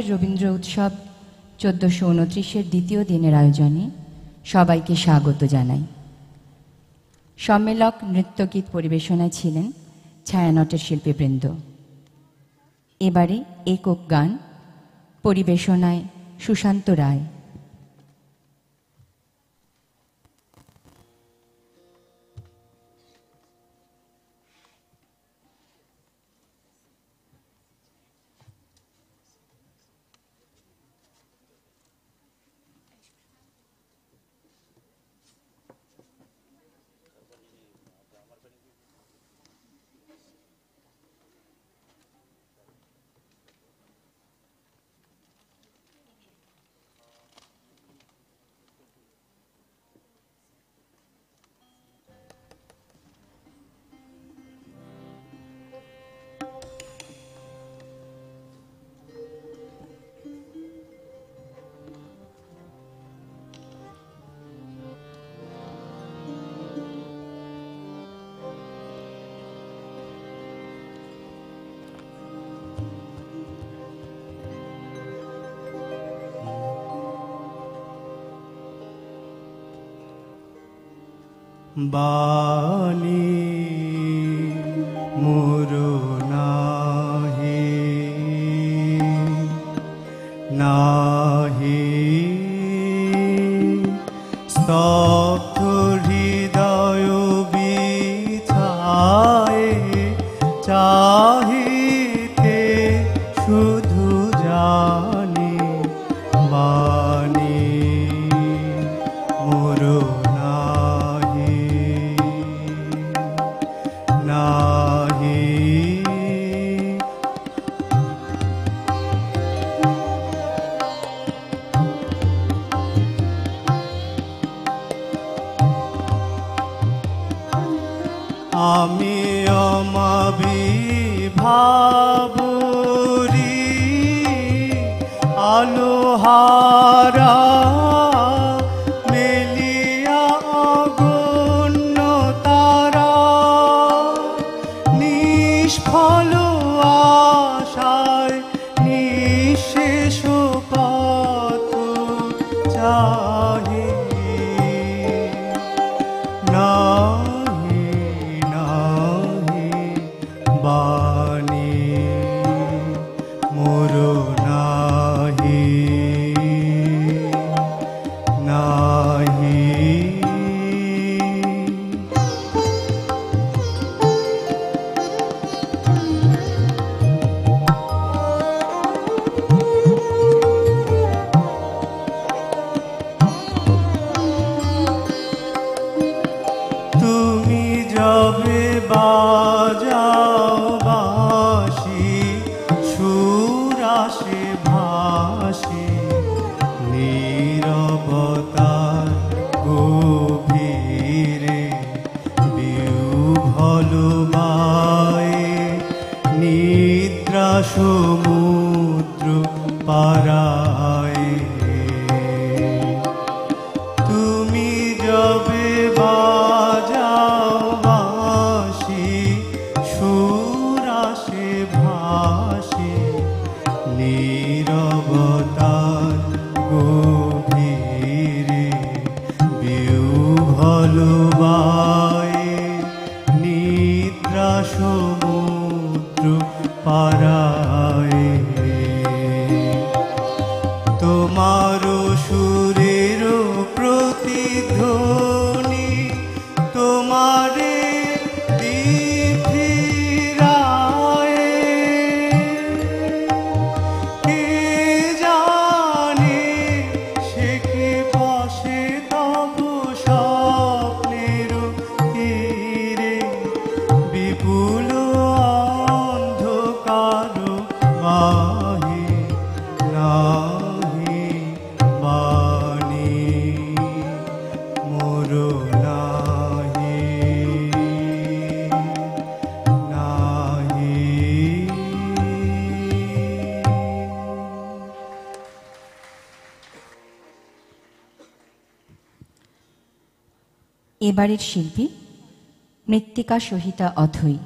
বাংলাদেশের রবীন্দ্র উৎসব চোদ্দশো উনত্রিশের দ্বিতীয় দিনের আয়োজনে সবাইকে স্বাগত জানাই। সম্মেলক নৃত্যগীত পরিবেশনায় ছিলেন ছায়ানটের শিল্পীবৃন্দ। এবারে একক গান পরিবেশনায় সুশান্ত রায়। 吧。এবারের শিল্পী মৃত্তিকা সহিতা অথৈ।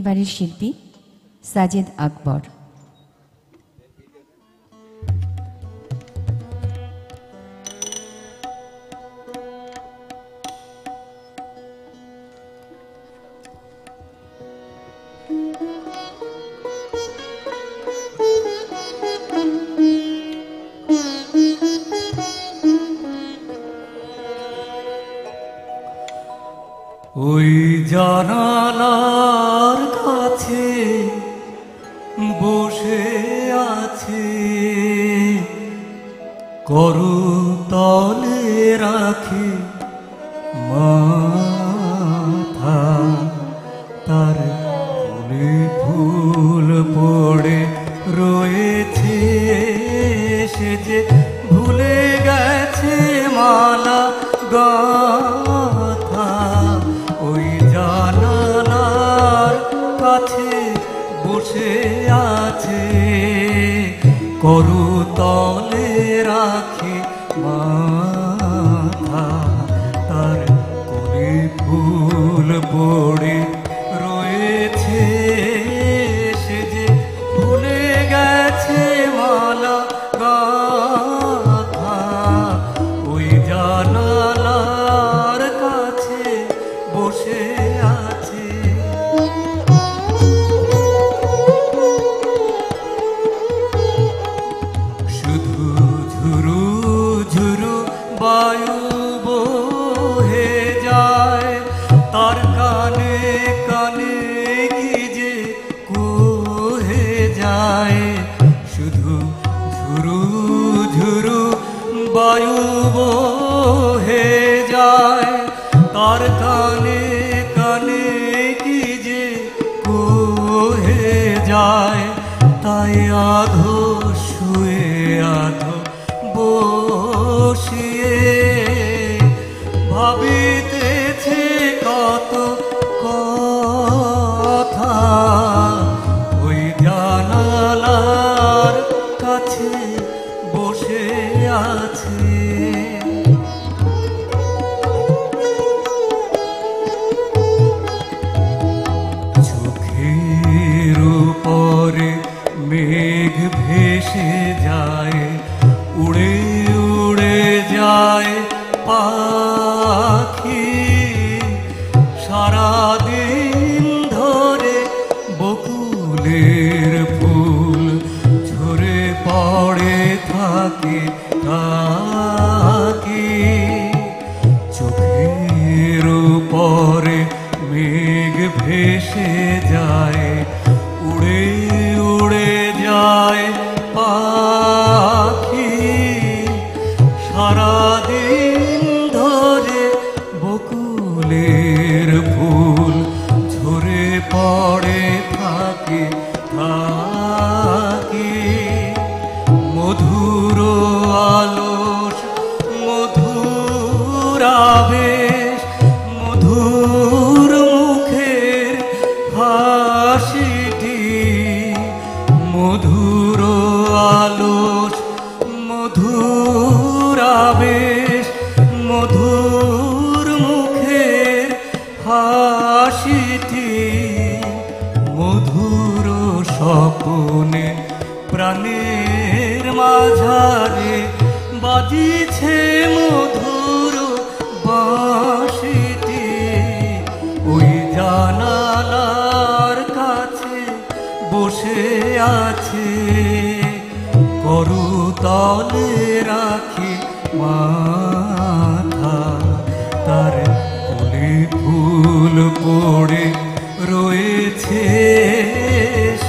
এই বাড়ির শিল্পী সাজেদ আকবর।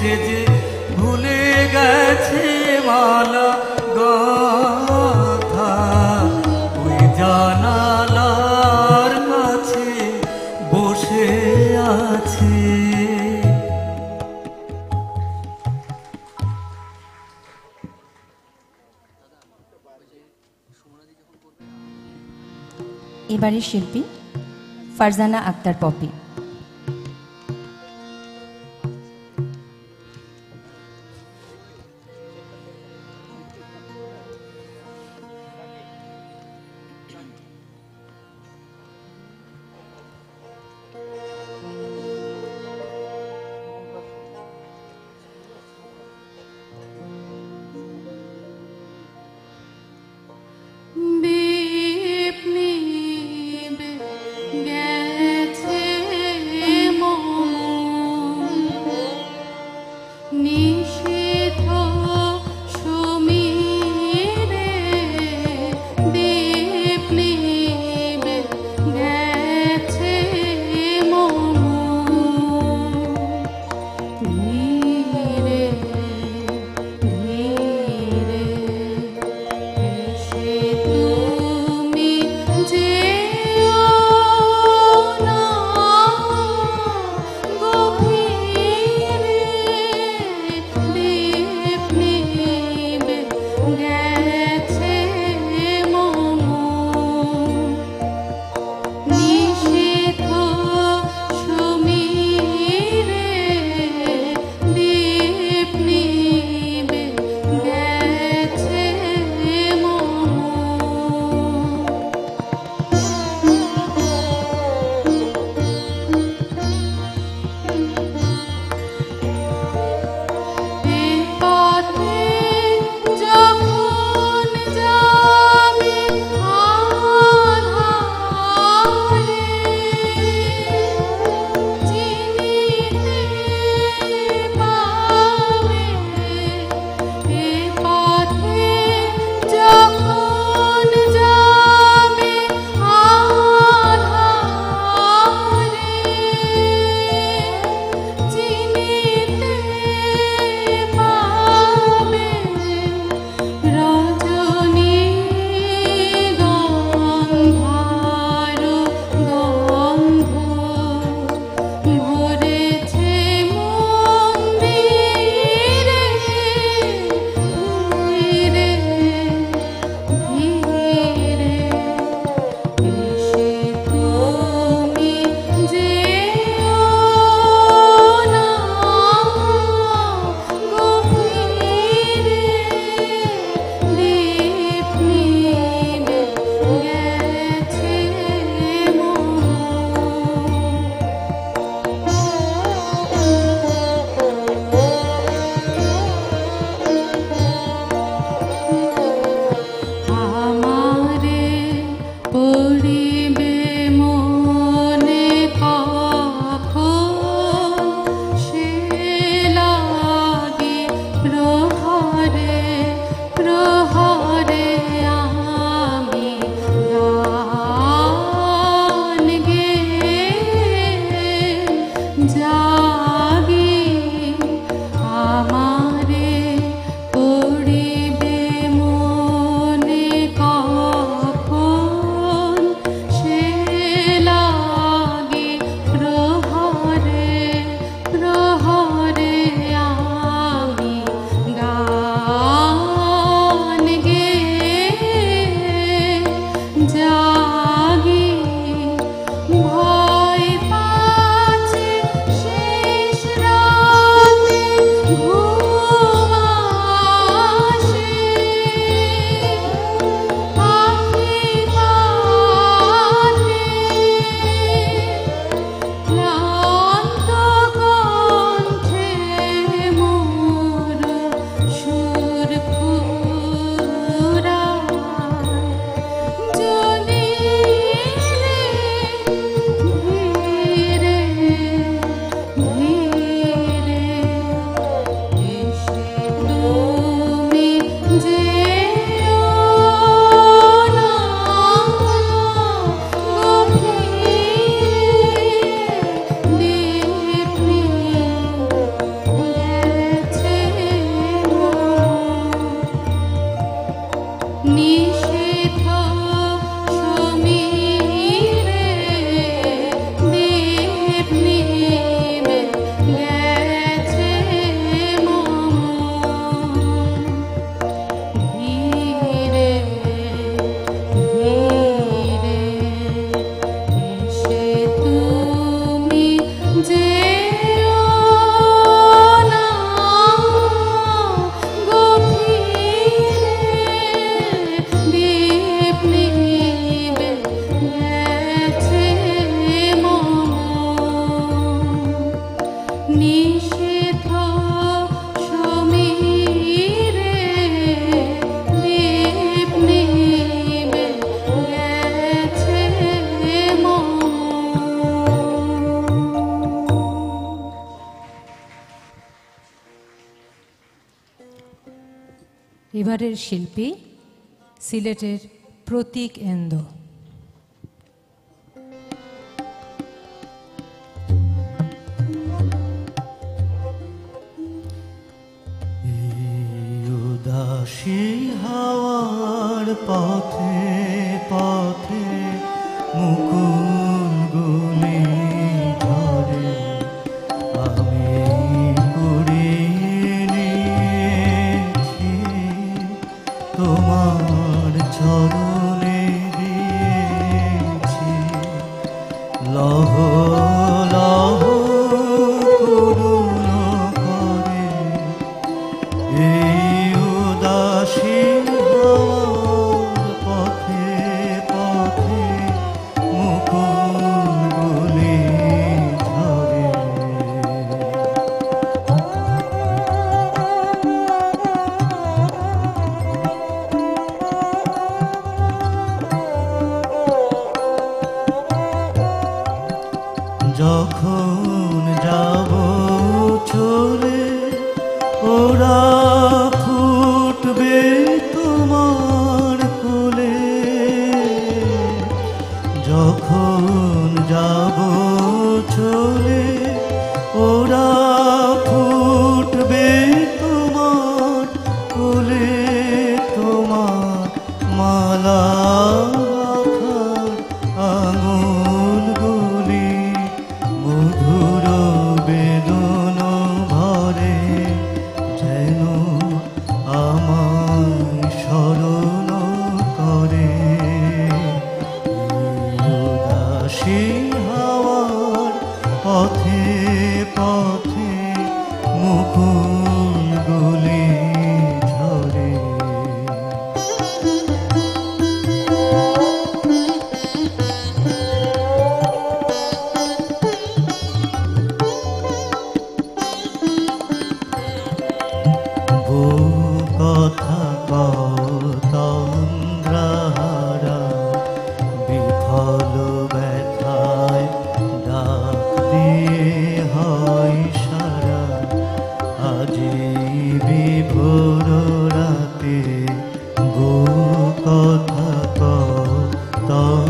সে যে ভুলে গেছে মালা গাথা। ওই জানালার কাছে বসে আছে। এবারের শিল্পী ফারজানা আক্তার পপি। শিল্পী সিলেটের প্রতীক এন্দ্র 到。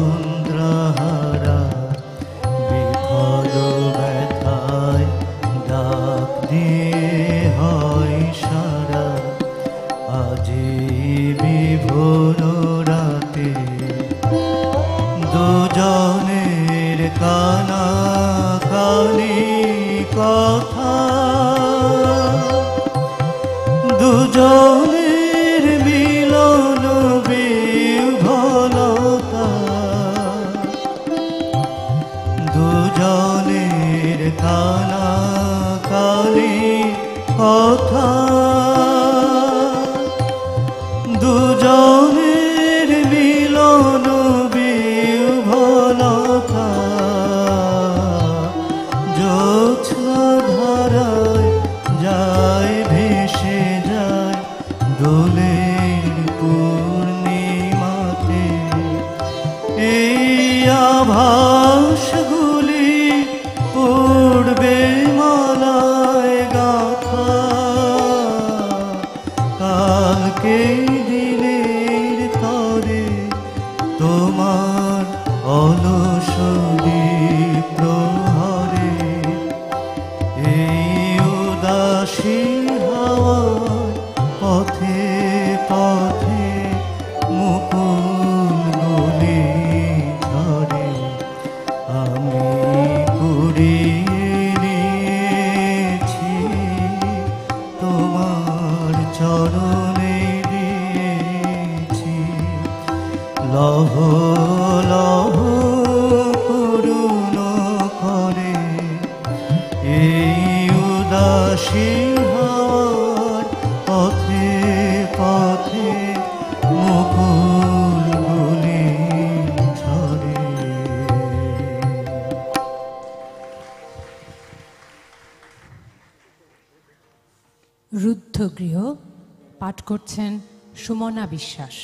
বিশ্বাস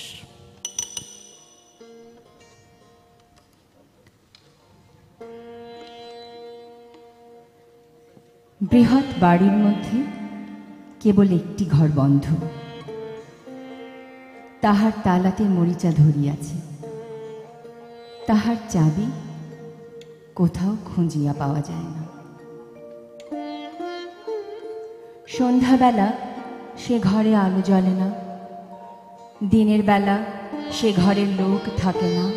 বৃহৎ বাড়ির মধ্যে কেবল একটি ঘর বন্ধ। তাহার তালাতে মরিচা ধরিয়াছে। তাহার চাবি কোথাও খুঁজিয়া পাওয়া যায় না। সন্ধ্যাবেলা সে ঘরে আলো জ্বলে না। দিনের বেলা সে ঘরের লোক থাকে না।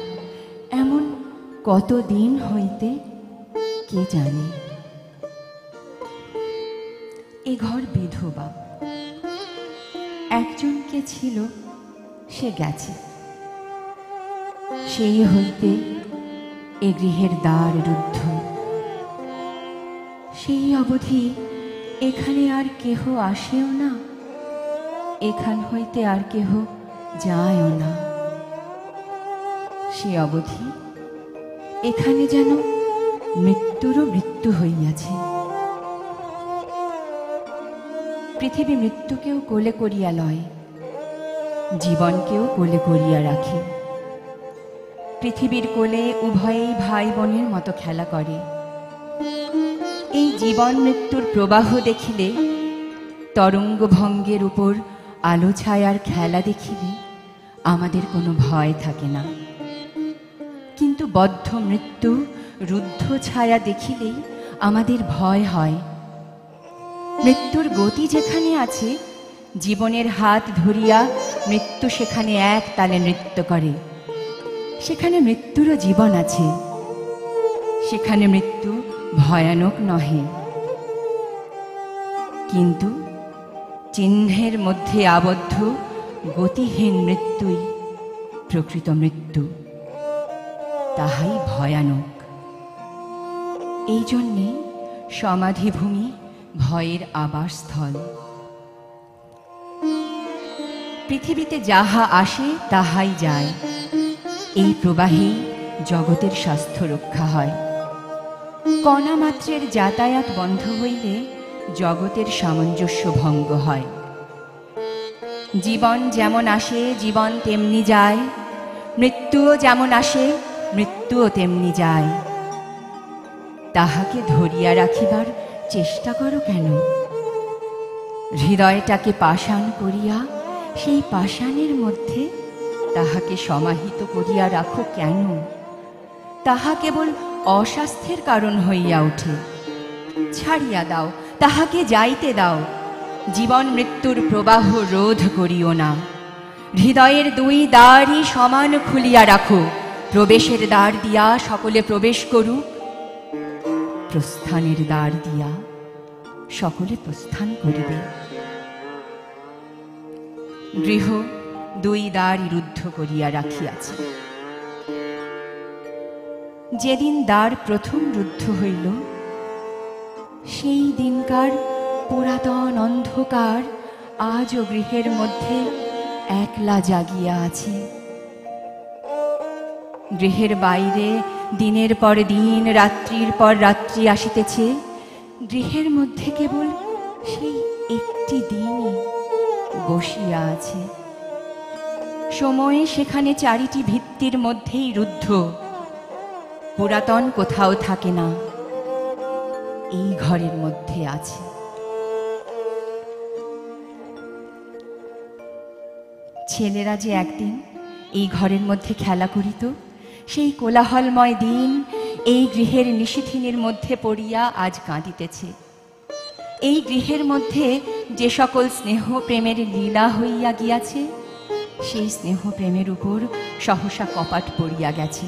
এমন কত দিন হইতে কে জানে? এ ঘর বিধবা। একজন কে ছিল, সে গেছে। সেই হইতে এ গৃহের দ্বার রুদ্ধ। সেই অবধি এখানে আর কেহ আসেও না। এখান হইতে আর কেহ যায়ও না। সে অবধি এখানে যেন মৃত্যুরও মৃত্যু হইয়াছে। পৃথিবী মৃত্যুকেও কোলে করিয়া লয়, জীবনকেও কোলে করিয়া রাখে। পৃথিবীর কোলে উভয়েই ভাই বোনের মতো খেলা করে। এই জীবন মৃত্যুর প্রবাহ দেখিলে তরঙ্গ ভঙ্গের উপর আলো ছায়ার খেলা দেখিলে আমাদের কোনো ভয় থাকে না। কিন্তু বদ্ধ মৃত্যু, রুদ্ধ ছায়া দেখিলেই আমাদের ভয় হয়। মৃত্যুর গতি যেখানে আছে, জীবনের হাত ধরিয়া মৃত্যু সেখানে এক তালে নৃত্য করে। সেখানে মৃত্যুরও জীবন আছে। সেখানে মৃত্যু ভয়ানক নহে। কিন্তু চিহ্নের মধ্যে আবদ্ধ গতিহীন মৃত্যুই প্রকৃত মৃত্যু। তাহাই ভয়ানক। এই জন্যে সমাধিভূমি ভয়ের আবাসস্থল। পৃথিবীতে যাহা আসে, তাহাই যায়। এই প্রবাহেই জগতের স্বাস্থ্য রক্ষা হয়। কণামাত্রের যাতায়াত বন্ধ হইলে জগতের সামঞ্জস্য ভঙ্গ হয়। জীবন যেমন আসে, জীবন তেমনি যায়। মৃত্যুও যেমন আসে, মৃত্যুও তেমনি যায়। তাহাকে ধরিয়া রাখিবার চেষ্টা করো কেন? হৃদয়টাকে পাষাণ করিয়া, সেই পাষাণের মধ্যে তাহাকে সমাহিত করিয়া রাখো কেন? তাহা কেবল অস্বাস্থ্যের কারণ হইয়া ওঠে। ছাড়িয়া দাও, তাহাকে যাইতে দাও। জীবন মৃত্যুর প্রবাহ রোধ করিও না। হৃদয়ের দুই দ্বারই সমান খুলিয়া রাখো। প্রবেশের দ্বার দিয়া সকলে প্রবেশ করুক প্রস্থানের দ্বার দিয়া সকলে প্রস্থান করিবে। গৃহ দুই দ্বারই রুদ্ধ করিয়া রাখিয়াছে। যেদিন দ্বার প্রথম রুদ্ধ হইল, সেই দিনকার পুরাতন অন্ধকার, আজও গৃহের মধ্যে একলা জাগিয়া আছে। গৃহের বাইরে দিনের পর দিন, রাত্রির পর রাত্রি আসিতেছে। গৃহের মধ্যে কেবল সেই একটি দিনই বসিয়া আছে। সময়ে সেখানে চারিটি ভিত্তির মধ্যেই রুদ্ধ। পুরাতন কোথাও থাকে না। এই ঘরের মধ্যে আছে। ছেলেরা যে একদিন এই ঘরের মধ্যে খেলা করিত, সেই কোলাহলময় দিন এই গৃহের নিশিথিনের মধ্যে পড়িয়া আজ কাঁদিতেছে। এই গৃহের মধ্যে যে সকল স্নেহ প্রেমের লীলা হইয়া গিয়াছে, সেই স্নেহ প্রেমের উপর সহসা কপাট পড়িয়া গেছে।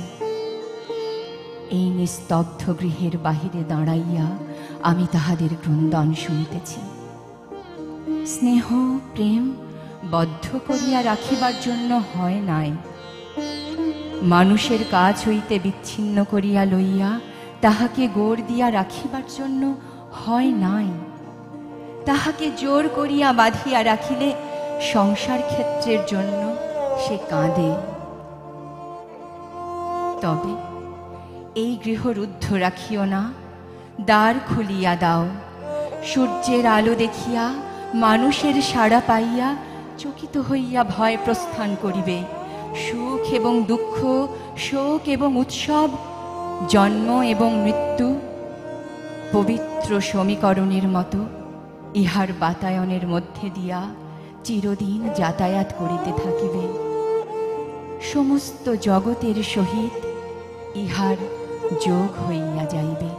এই নিস্তব্ধ গৃহের বাহিরে দাঁড়াইয়া আমি তাহাদের ক্রন্দন শুনিতেছি। স্নেহ, প্রেম বদ্ধ করিয়া রাখিবার জন্য হয় নাই। মানুষের কাজ হইতে বিচ্ছিন্ন করিয়া লইয়া তাহাকে গোড় দিয়া রাখিবার জন্য হয় নাই। তাহাকে জোর করিয়া বাঁধিয়া রাখিলে সংসার ক্ষেত্রের জন্য সে কাঁদে। তবে এই গৃহ রুদ্ধ রাখিও না, দ্বার খুলিয়া দাও। সূর্যের আলো দেখিয়া মানুষের সাড়া পাইয়া চকিত হইয়া ভয় প্রস্থান করিবে। সুখ এবং দুঃখ, শোক এবং উৎসব, জন্ম এবং মৃত্যু, পবিত্র সমীকরণের মতো, ইহার বাতায়নের মধ্যে দিয়া চিরদিন যাতায়াত করিতে থাকিবে। সমস্ত জগতের সহিত ইহার যোগ হইয়া যাইবে।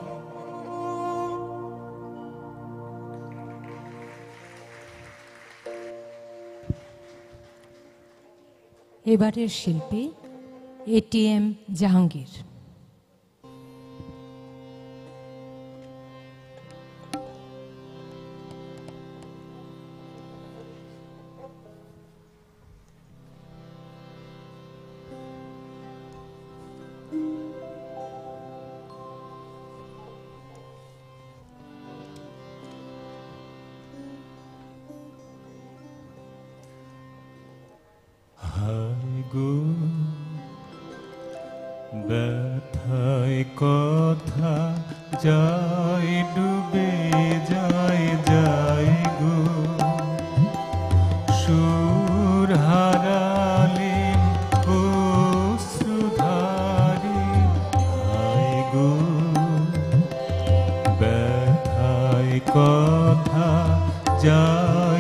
এবারের শিল্পী এটিএম জাহাঙ্গীর। গো ব্যথায় কথা যায়, ডুবে যায় যায় গো সুর হারালে ও সুধারি হায় গো ব্যথায় কথা যায়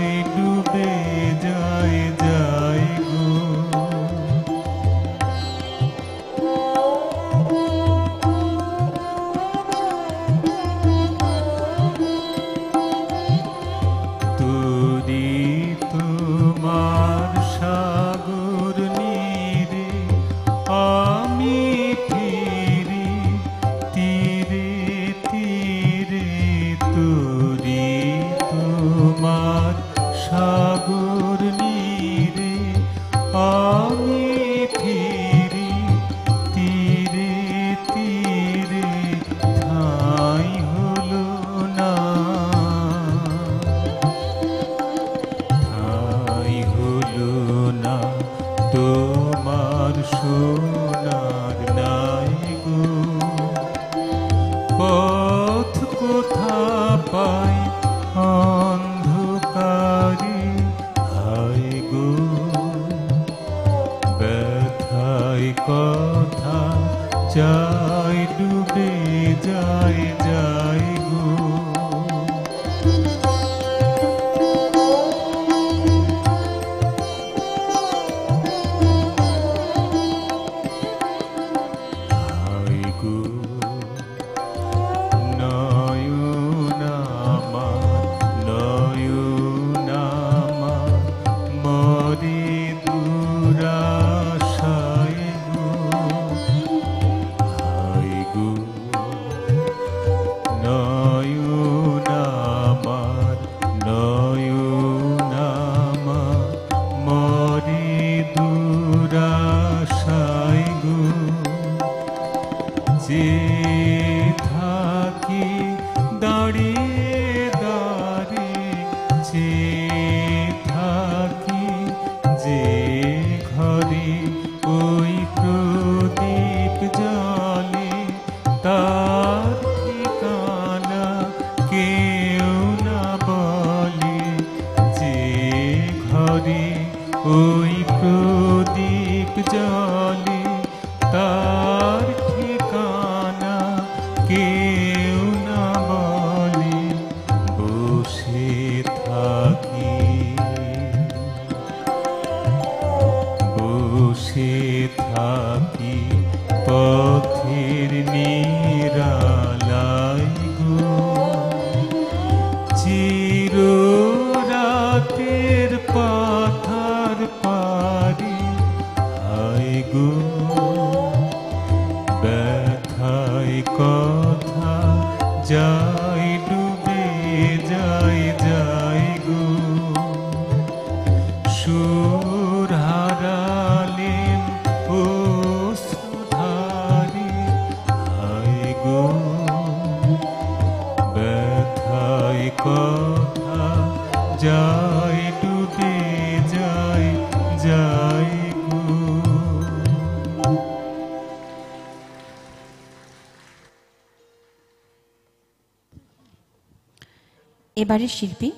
এবারের শিল্পী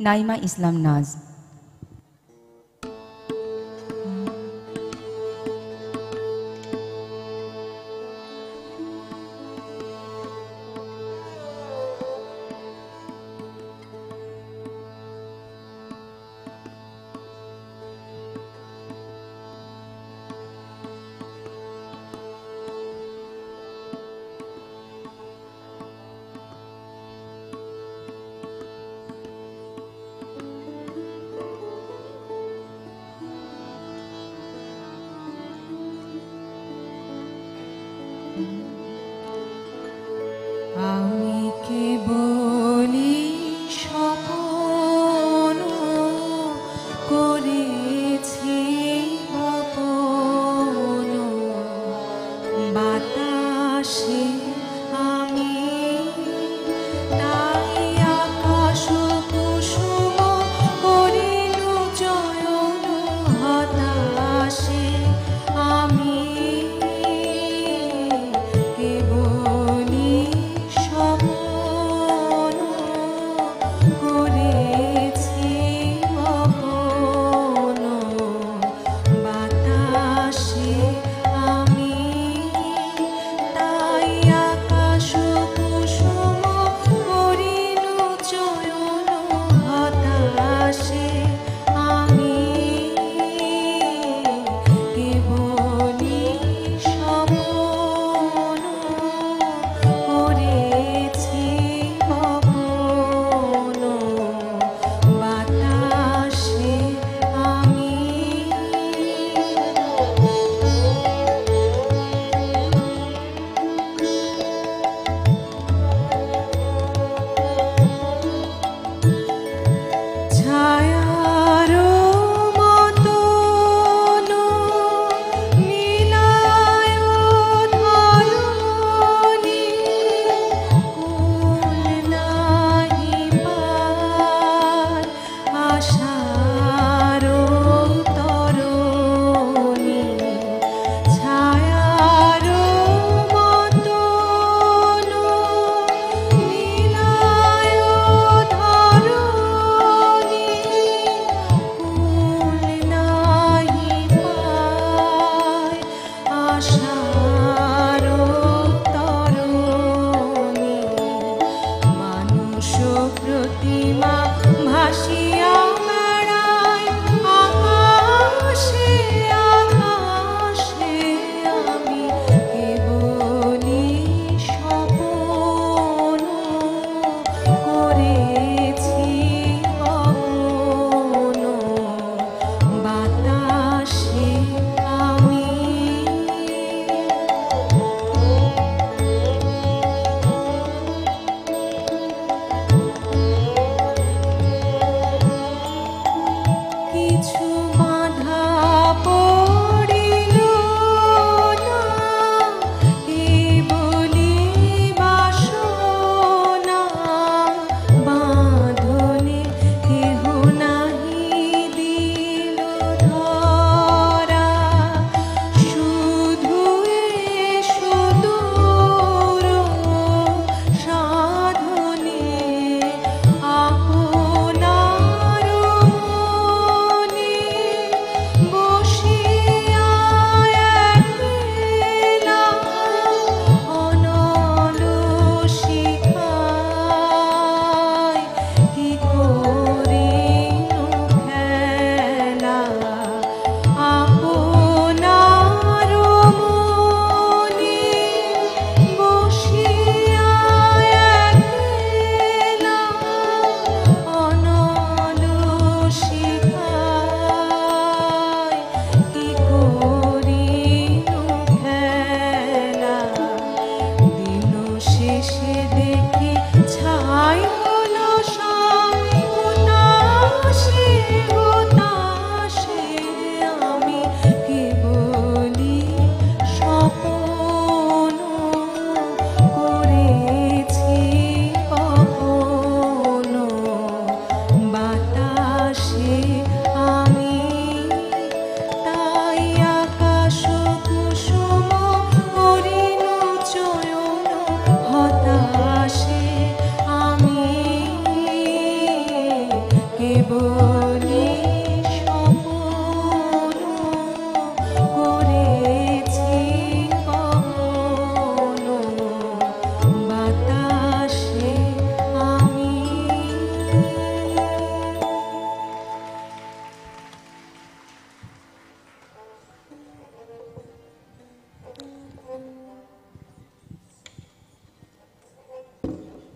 নাইমা ইসলাম নাজ।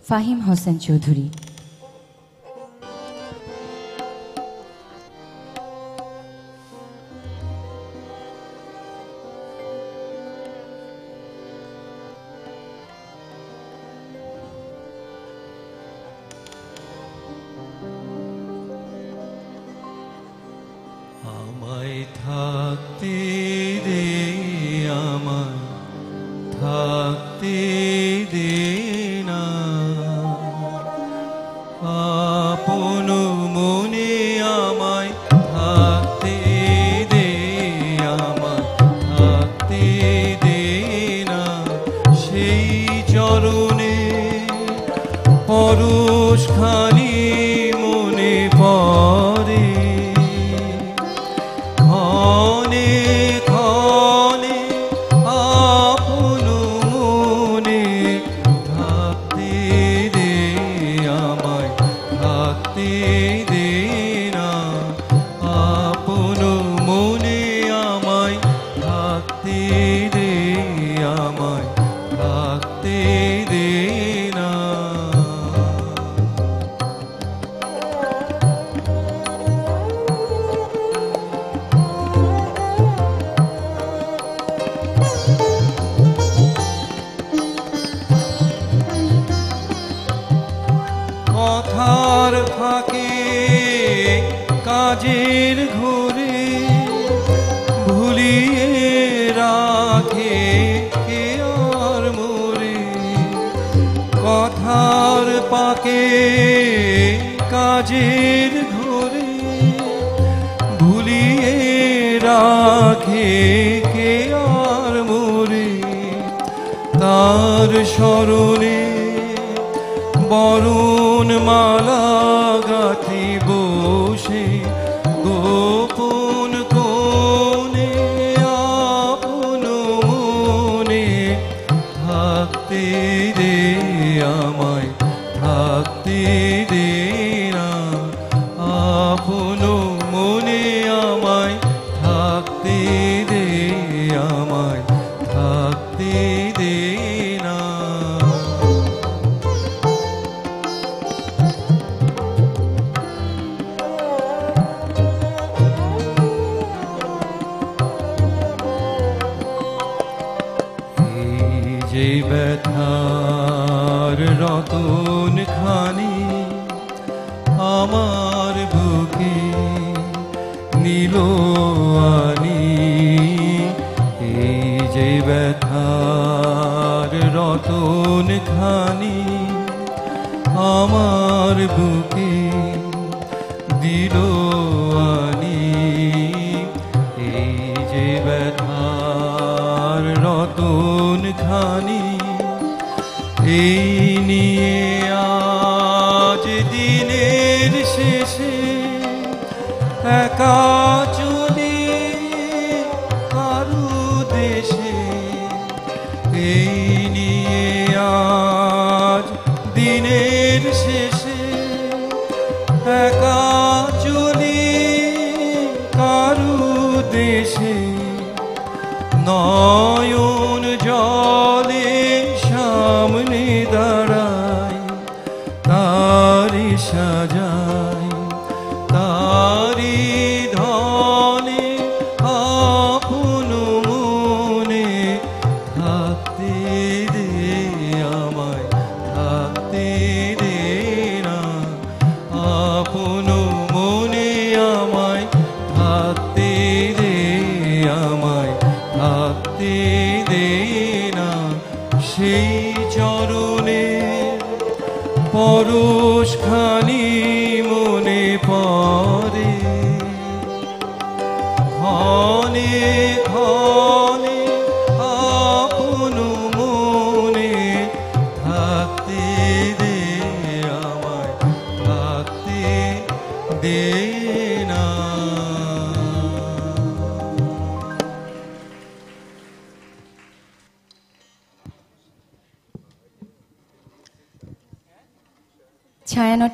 ফাহিম হোসেন চৌধুরী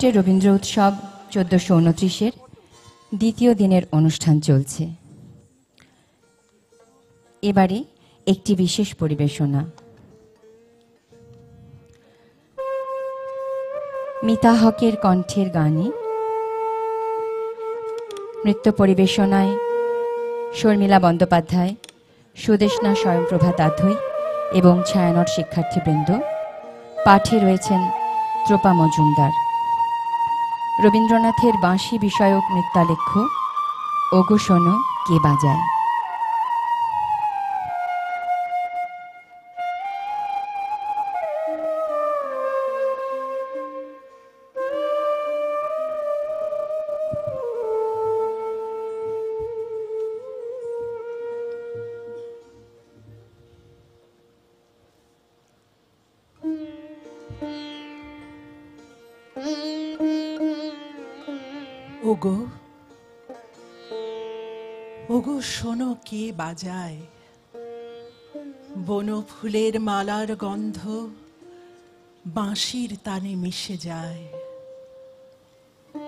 রাষ্ট্রে রবীন্দ্র উৎসব চোদ্দশো উনত্রিশের দ্বিতীয় দিনের অনুষ্ঠান চলছে। এবারে একটি বিশেষ পরিবেশনা। মিতা হকের কণ্ঠের গানে নৃত্য পরিবেশনায় শর্মিলা বন্দ্যোপাধ্যায় সুদেশনা স্বয়ংপ্রভা দাধুই এবং ছায়ানট শিক্ষার্থীবৃন্দ। পাঠে রয়েছেন ত্রোপা মজুমদার। রবীন্দ্রনাথের বাঁশি বিষয়ক নৃত্যালেখ্য ওগো শোনো কে বাজায়। শোনো কে বাজায়। বন ফুলের মালার গন্ধ, বাঁশির তানে মিশে যায়।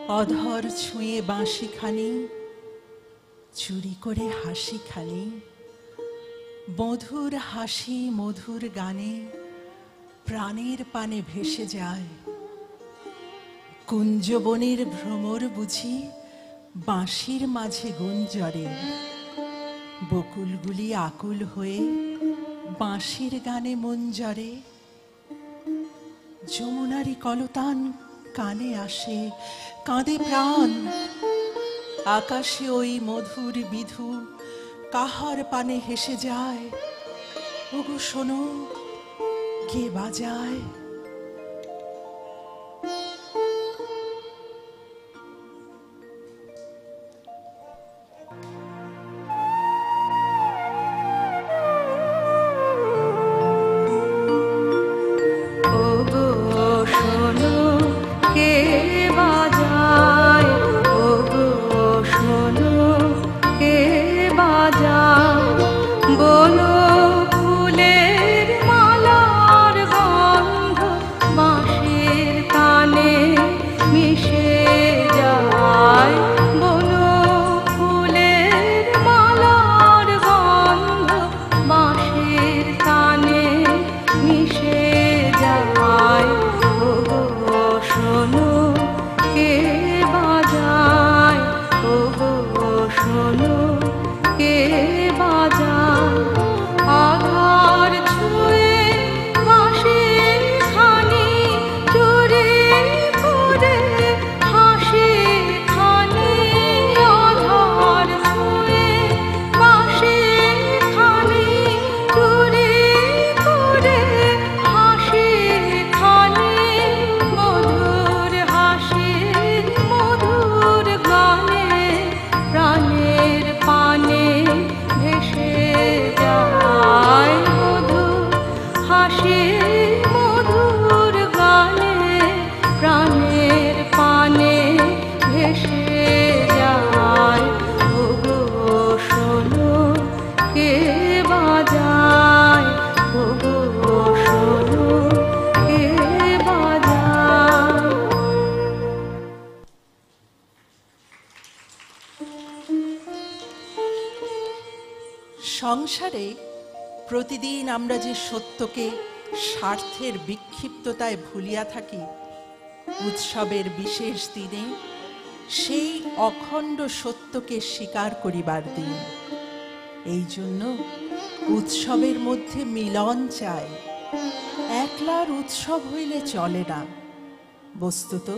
অধর ছুঁয়ে বাঁশি খানি, চুরি করে হাসি খানি। মধুর হাসি মধুর গানে, প্রাণের পানে ভেসে যায়। কুঞ্জবনের ভ্রমর বুঝি, বাঁশির মাঝে গুঞ্জরে। বকুলগুলি আকুল হয়ে বাঁশির গানে মঞ্জরে যমুনারি কলতান কানে আসে, কাঁদে প্রাণ। আকাশে ওই মধুর বিধু কাহার পানে হেসে যায়, ওগো শোনো, কে বাজায়? সংসারে প্রতিদিন আমরা যে সত্যকে স্বার্থের বিক্ষিপ্ততায় ভুলিয়া থাকি, উৎসবের বিশেষ দিনে সেই অখণ্ড সত্যকে স্বীকার করিবার দিন। এই জন্য উৎসবের মধ্যে মিলন চাই। একলার উৎসব হইলে চলে না। বস্তুত,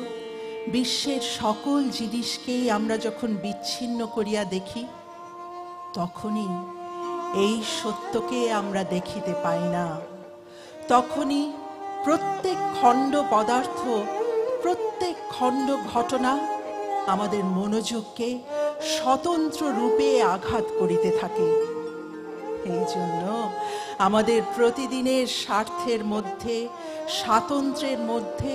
বিশ্বের সকল জিনিসকেই আমরা যখন বিচ্ছিন্ন করিয়া দেখি, তখনই এই সত্যকে আমরা দেখিতে পাই না। তখনই প্রত্যেক খণ্ড পদার্থ, প্রত্যেক খণ্ড ঘটনা আমাদের মনোযোগকে স্বতন্ত্র রূপে আঘাত করিতে থাকে। এই জন্য আমাদের প্রতিদিনের স্বার্থের মধ্যে, স্বাতন্ত্রের মধ্যে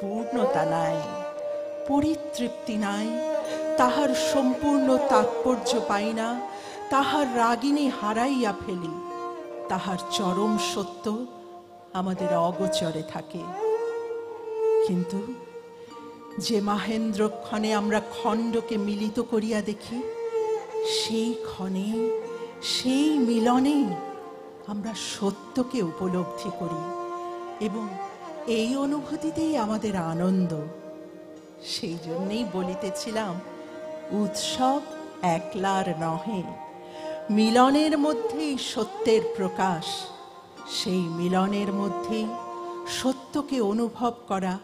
পূর্ণতা নাই, পরিতৃপ্তি নাই, তাহার সম্পূর্ণ তাৎপর্য পাই না তাহার রাগিনী হারাইয়া ফেলি। তাহার চরম সত্য আমাদের অগোচরে থাকে। কিন্তু যে মাহেন্দ্রক্ষণে আমরা খণ্ডকে মিলিত করিয়া দেখি, সেই ক্ষণে, সেই মিলনেই আমরা সত্যকে উপলব্ধি করি এবং এই অনুভূতিতেই আমাদের আনন্দ। সেই জন্যেই বলিতেছিলাম, উৎসব একলার নহে। মিলনের মধ্যেই সত্যের প্রকাশ। সেই মিলনের মধ্যেই সত্যকে অনুভব করা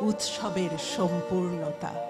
উৎসবের সম্পূর্ণতা।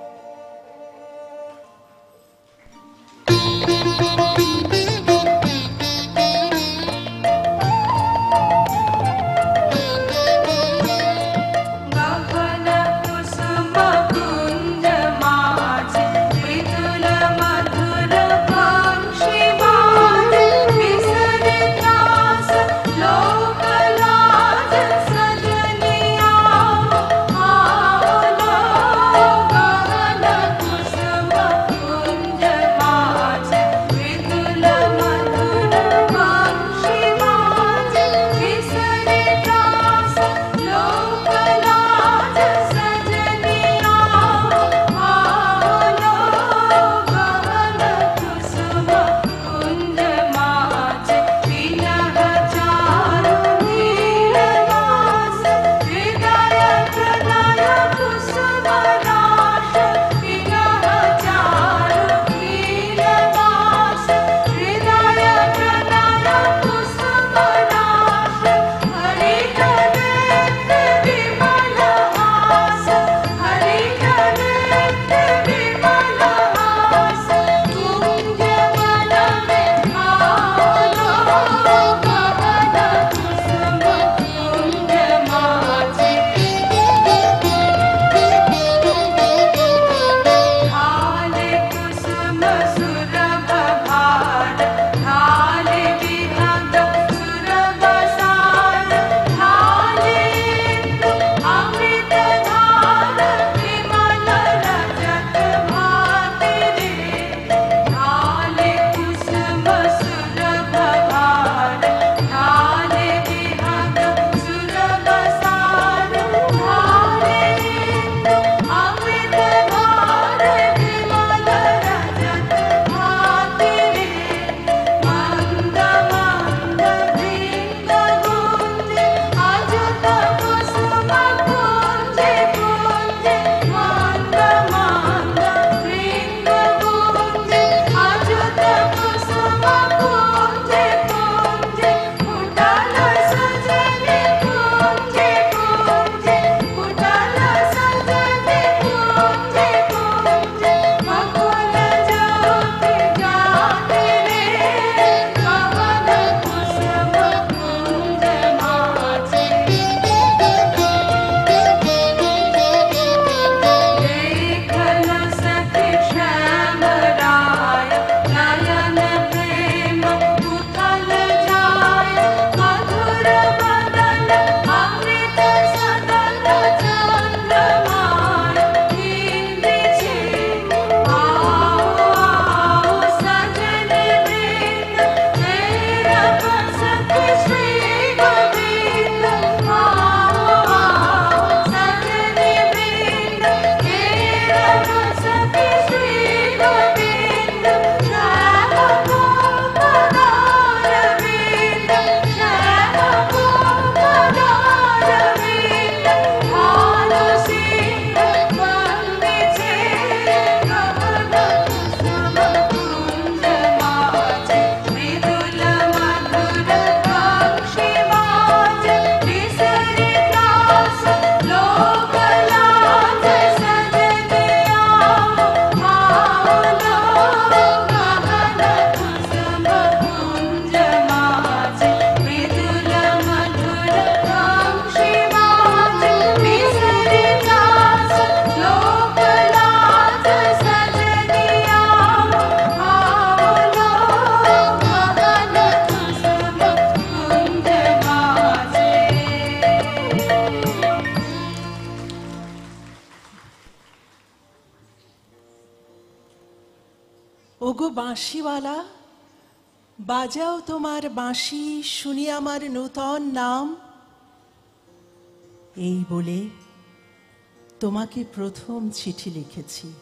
তোমাকে প্রথম চিঠি লিখেছি।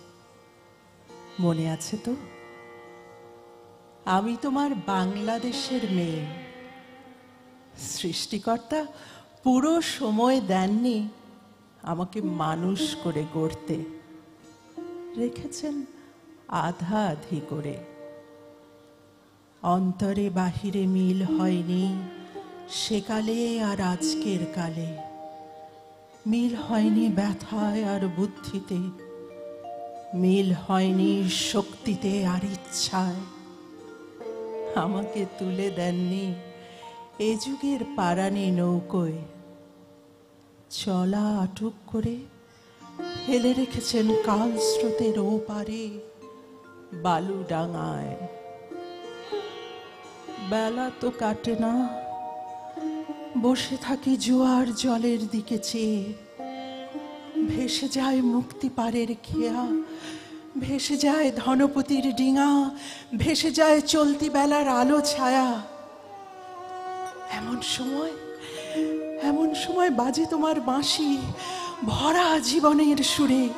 মনে আছে তো? আমি তোমার বাংলাদেশের মেয়ে। সৃষ্টিকর্তা পুরো সময় দেননি আমাকে মানুষ করে গড়তে। রেখেছেন আধা আধি করে। অন্তরে বাহিরে মিল হয়নি সেকালে আর আজকের কালে। মিল হয়নি ব্যথায় আর বুদ্ধিতে, মিল হয়নি শক্তিতে আর ইচ্ছায়। আমাকে তুলে দেননি এ যুগের পারানি নৌকোয়। চলা আটক করে ফেলে রেখেছেন কাল স্রোতের ওপারে বালু ডাঙায় বেলা তো কাটে না বসে থাকি জোয়ার জলের দিকে চেয়ে। ভেসে যায় মুক্তি পারের খেয়া ভেসে যায় ধনপতির ডিঙা, ভেসে যায় চলতি বেলার আলো ছায়া। এমন সময় এমন সময় বাজে তোমার বাঁশি, ভরা জীবনের সুরে।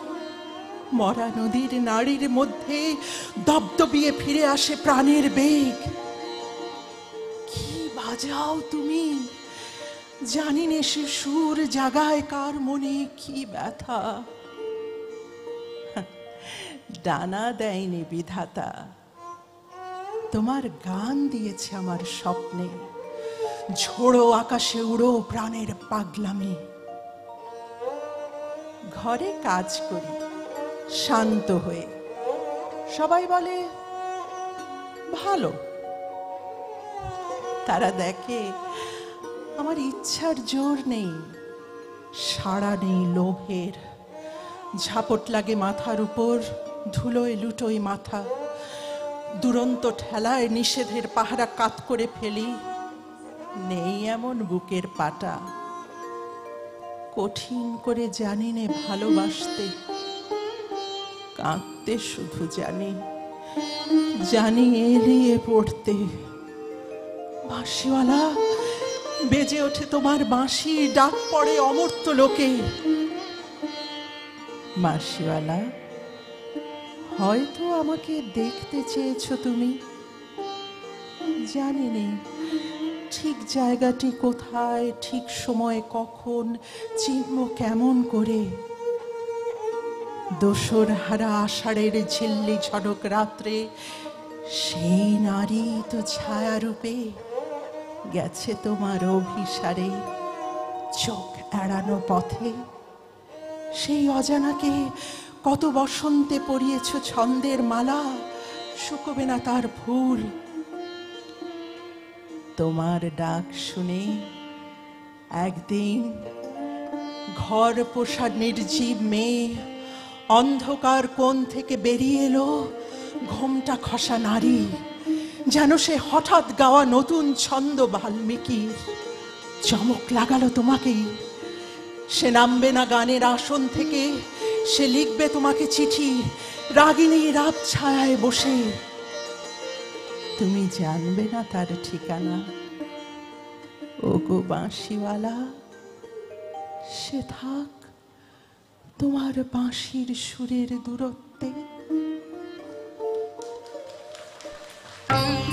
মরা নদীর নাড়ির মধ্যে দপদপিয়ে ফিরে আসে প্রাণের বেগ। কি বাজাও তুমি? জানি নে সে সুর জাগায় কার মনে কি ব্যথা। ডানা দেয়নি বিধাতা। তোমার গান দিয়েছে আমার স্বপ্নে। ঝোড়ো আকাশে উড়ো প্রাণের পাগলামি। ঘরে কাজ করি, শান্ত হয়ে। সবাই বলে, ভালো। তারা দেখে আমার ইচ্ছার জোর নেই, সাড়া নেই লোভের। ঝাপট লাগে মাথার উপর, ধুলোয় লুটোয় মাথা। দুরন্ত ঠেলায় নিষেধের পাহারা কাত করে ফেলি। নেই এমন বুকের পাটা। কঠিন করে জানি নে ভালোবাসতে। কাঁদতে শুধু জানি। জানি এলিয়ে পড়তে। বাঁশিওয়ালা বেজে ওঠে তোমার বাঁশি, ডাক পড়ে অমর্ত্য লোকে। বাঁশিওয়ালা, হয়তো আমাকে দেখতে চেয়েছো তুমি। জানি ঠিক জায়গাটি কোথায়, ঠিক সময় কখন, চিহ্ন কেমন করে? দোসর হারা আষাঢ়ের ঝিল্লি ঝড়ক রাত্রে, সেই নারী তো ছায়ারূপে। রূপে গেছে তোমার অভিসারে, চোখ এড়ানো পথে। সেই অজানাকে কত বসন্তে পরিয়েছ ছন্দের মালা, শুকোবে না তার ফুল। তোমার ডাক শুনে একদিন ঘর পোষা নির্জীব মেয়ে অন্ধকার কোণ থেকে বেরিয়ে এলো, ঘোমটা খসা নারী। যেন সে হঠাৎ গাওয়া নতুন ছন্দ বাল্মীকির। চমক লাগালো তোমাকেই সে নামবে না গানের আসন থেকে। সে লিখবে তোমাকে চিঠি। রাগিনী রাত ছায়ায় বসে। তুমি জানবে না তার ঠিকানা। ও গো বাঁশিওয়ালা, সে থাক তোমার বাঁশির সুরের দূরত্বে। সুর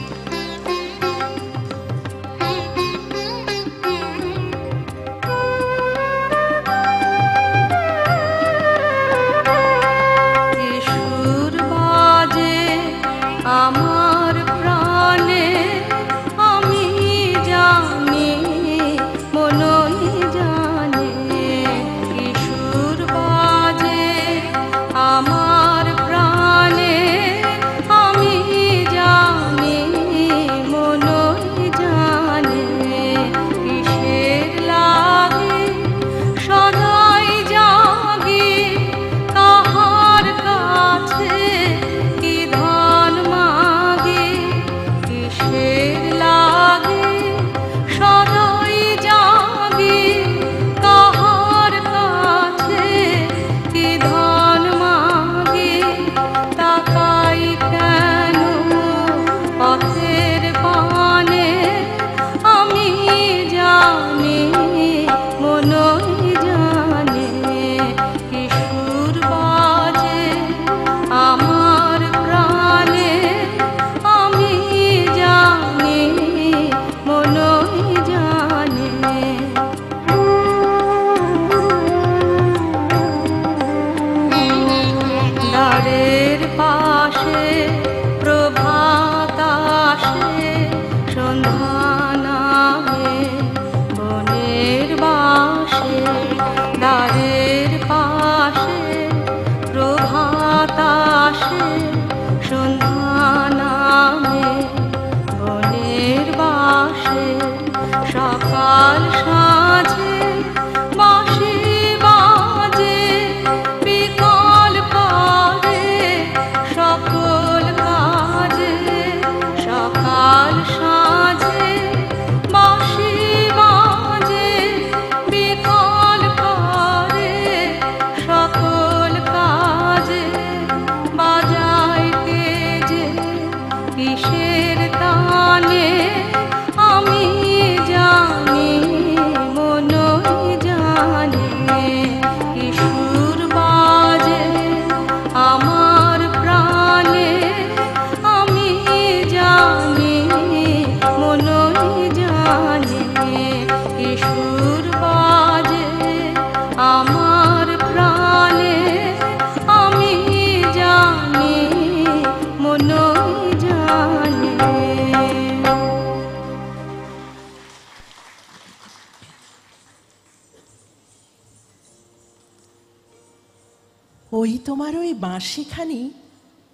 ওই তোমার ওই বাঁশিখানি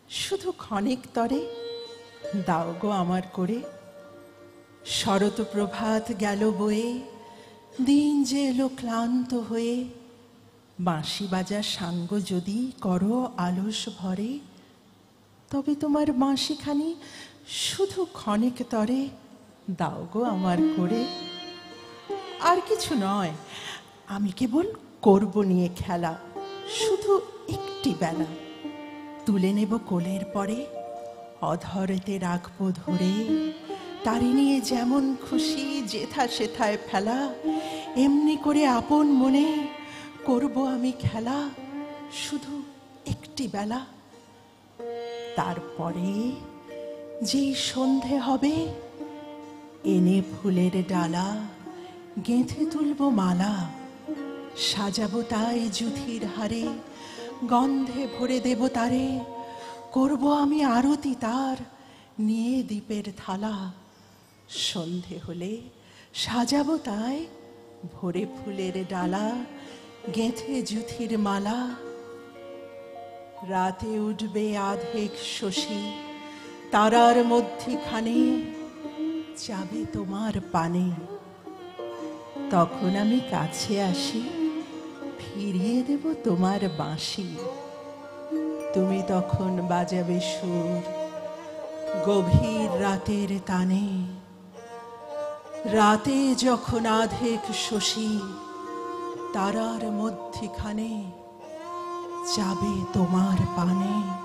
শুধু ক্ষণিক তরে? দাও গো আমার করে। শরৎ প্রভাত গেল বয়ে, দিন যে এলো ক্লান্ত হয়ে। বাঁশি বাজার সাঙ্গ যদি করো আলস ভরে, তবে তোমার বাঁশিখানি শুধু ক্ষণিক তরে। দাও গো আমার করে। আর কিছু নয়, আমি কেবল করব নিয়ে খেলা। শুধু একটি বেলা। তুলে নেব কোলের পরে, অধরেতে রাখব ধরে। তারি নিয়ে যেমন খুশি যেথা সেথায় ফেলা, এমনি করে আপন মনে করব আমি খেলা, শুধু একটি বেলা। তারপরে যেই সন্ধে হবে, এনে ফুলের ডালা, গেঁথে তুলব মালা, সাজাবো তাই জুথির হারে। গন্ধে ভরে দেব তারে করব আমি আরতি তার। নিয়ে দ্বীপের থালা, সন্ধে হলে সাজাবো তাই ভরে ফুলের ডালা, গেঁথে জুথির মালা। রাতে উঠবে আধেক শশী, তারার মধ্যিখানে যাবে তোমার পানে। তখন আমি কাছে আসি। ফিরিয়ে দেব তোমার বাঁশি। তুমি তখন বাজাবে সুর গভীর রাতের তানে। রাতে যখন আধেক শশী তারার মধ্যিখানে যাবে তোমার পানে।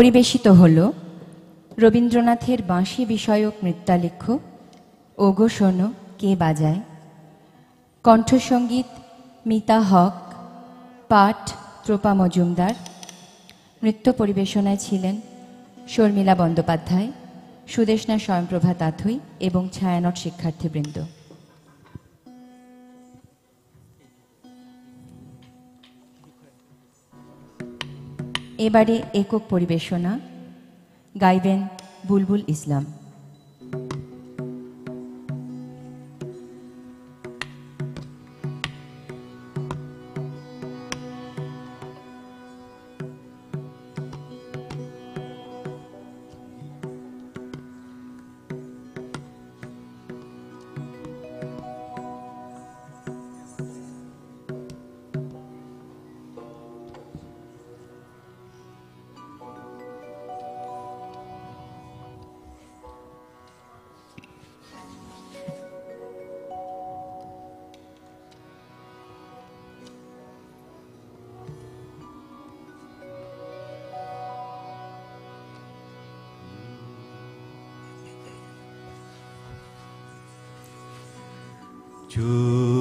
পরিবেশিত হল রবীন্দ্রনাথের বাঁশি বিষয়ক নৃত্যালেখ্য ওগো শোনো, কে বাজায়? কণ্ঠসঙ্গীত মিতা হক, পাঠ ত্রোপা মজুমদার, নৃত্য পরিবেশনায় ছিলেন শর্মিলা বন্দ্যোপাধ্যায় সুদেশনা স্বয়ংপ্রভা তাথুই এবং ছায়ানট শিক্ষার্থীবৃন্দ। এবারে একক পরিবেশনা গাইবেন বুলবুল ইসলাম।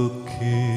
look.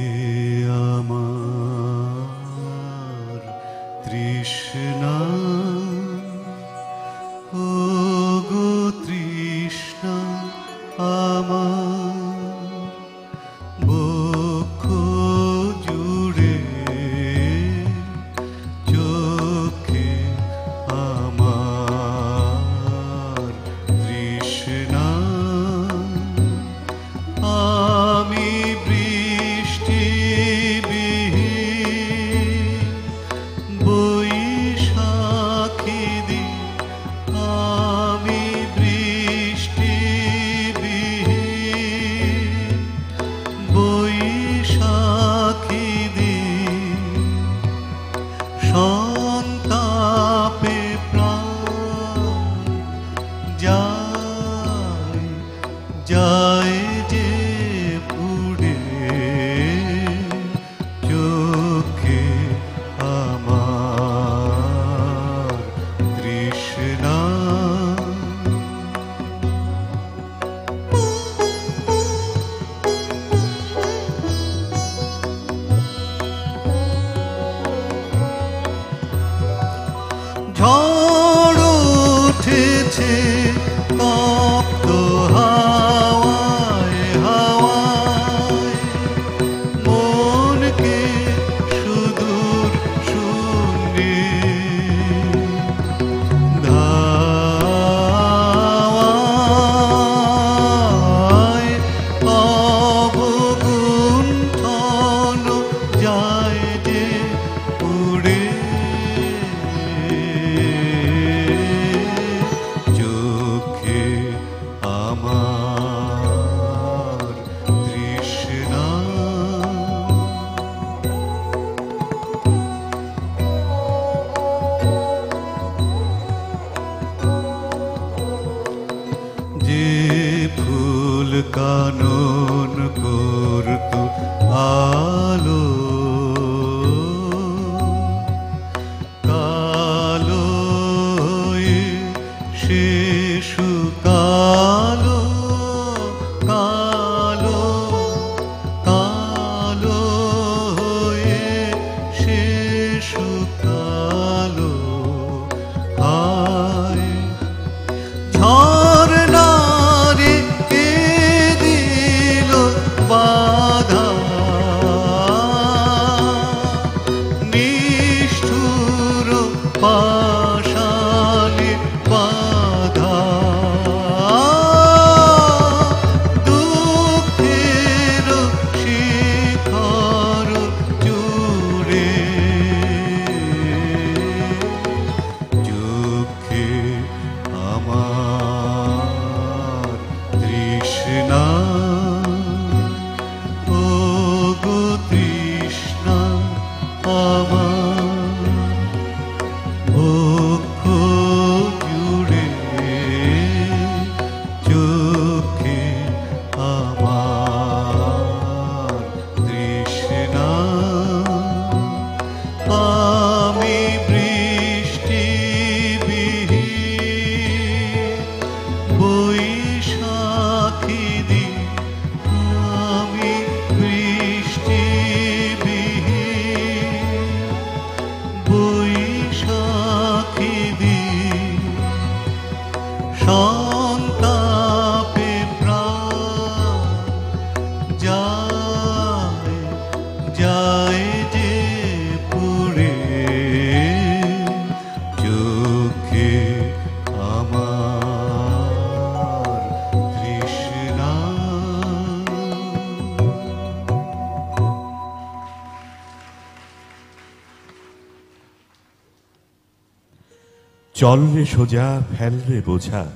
চল রে সোজা, ফেল রে বোঝা,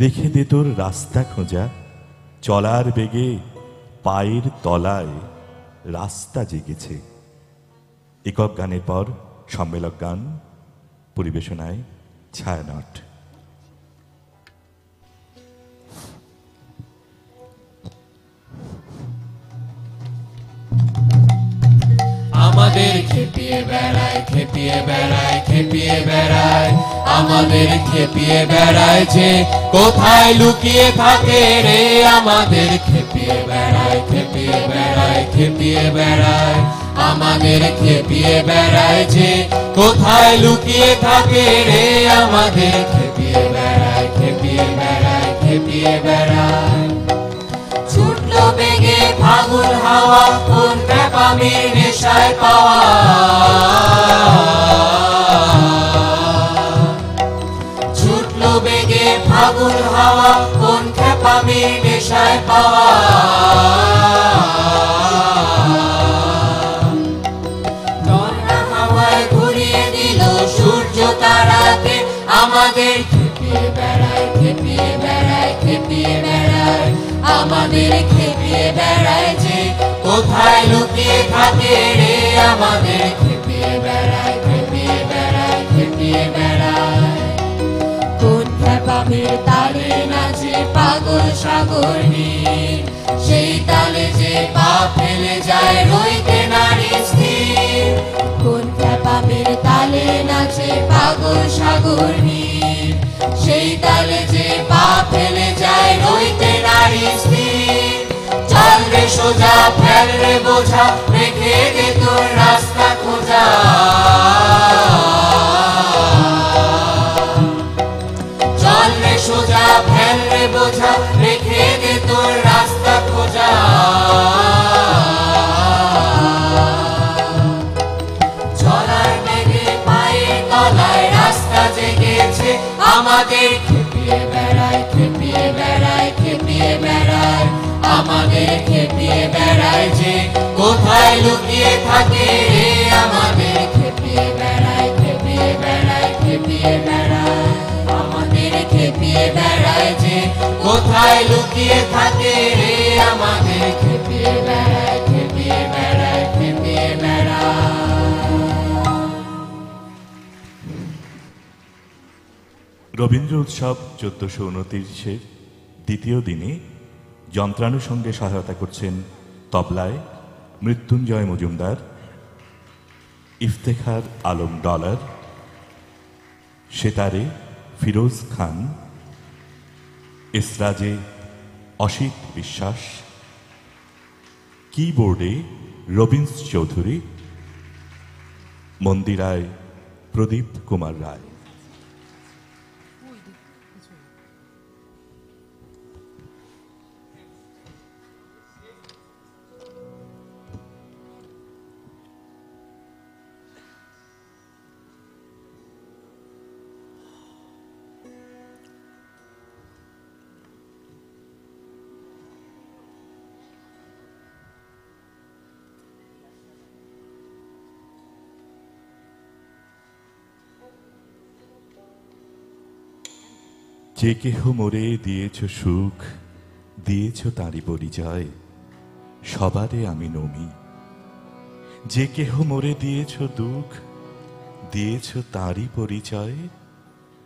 রেখে দে তোর রাস্তা খোঁজা, চলার বেগে পায়ের তলায় রাস্তা জেগেছে। একক গানের পর সম্মেলক গান, পরিবেশনায় ছায়ানট। খেপিয়ে বেড়ায় খেপিয়ে বেড়ায়, আমাদের খেপিয়ে বেড়ায় যে কোথায় লুকিয়ে থাকে রে? আমাদের খেপিয়ে বেড়ায় খেপিয়ে বেড়ায় খেপিয়ে বেড়ায়, আমাদের খেপিয়ে বেড়ায় যে কোথায় লুকিয়ে থাকে রে? আমাদের খেপিয়ে বেড়ায় খেপিয়ে বেড়ায় খেপিয়ে বেড়ায়। বেগে ফাগুন হাওয়া কোন প্যাপামির নেশায় পাওয়া। ছুটলো বেগে ফাগুন হাওয়া কোন খেপামির নেশায় পাওয়া। আমাদের আমাদের খেপিয়ে বেড়ায় যে কোথায় লুকিয়ে থাকে রে আমাদের? খেপিয়ে বেড়ায় খেপিয়ে বেড়ায় খেপিয়ে বেড়ায়। কোন খেপামের তালে নাচে পাগল সাগর সেই তালে যে পা ফেলে যায় রইতে নারী সাগর যে পা ফেলে যায় রইতে নারী স্থির। সোজা, ফেল রে বোঝা, রেখে দে তোর রাস্তা খোঁজা। আমাদের খেপিয়ে বেড়ায় যে, কোথায় লুকিয়ে থাকে আমাদের খেপিয়ে বেড়ায় খেপিয়ে বেড়ায় খেপিয়ে বেড়ায়। আমাদের খেপিয়ে বেড়ায় যে, কোথায় লুকিয়ে থাকে রে আমাদের খেপিয়ে বেড়ায় খেপিয়ে বেড়ায় খেপিয়ে বেড়ায়। রবীন্দ্র উৎসব চোদ্দশো উনত্রিশের দ্বিতীয় দিনে যন্ত্রাণুর সঙ্গে সহায়তা করছেন তবলায় মৃত্যুঞ্জয় মজুমদার, ইফতেখার আলম ডলার, সেতারে ফিরোজ খান, এসরাজে অসিত বিশ্বাস, কিবোর্ডে রবীন্দ্র চৌধুরী, মন্দিরায় প্রদীপ কুমার রায়। যে কেহ মোরে দিয়েছ সুখ, দিয়েছ তাঁরই পরিচয়, সবারে আমি নমি। যে কেহ মোরে দিয়েছ দুঃখ, দিয়েছ তাঁরই পরিচয়,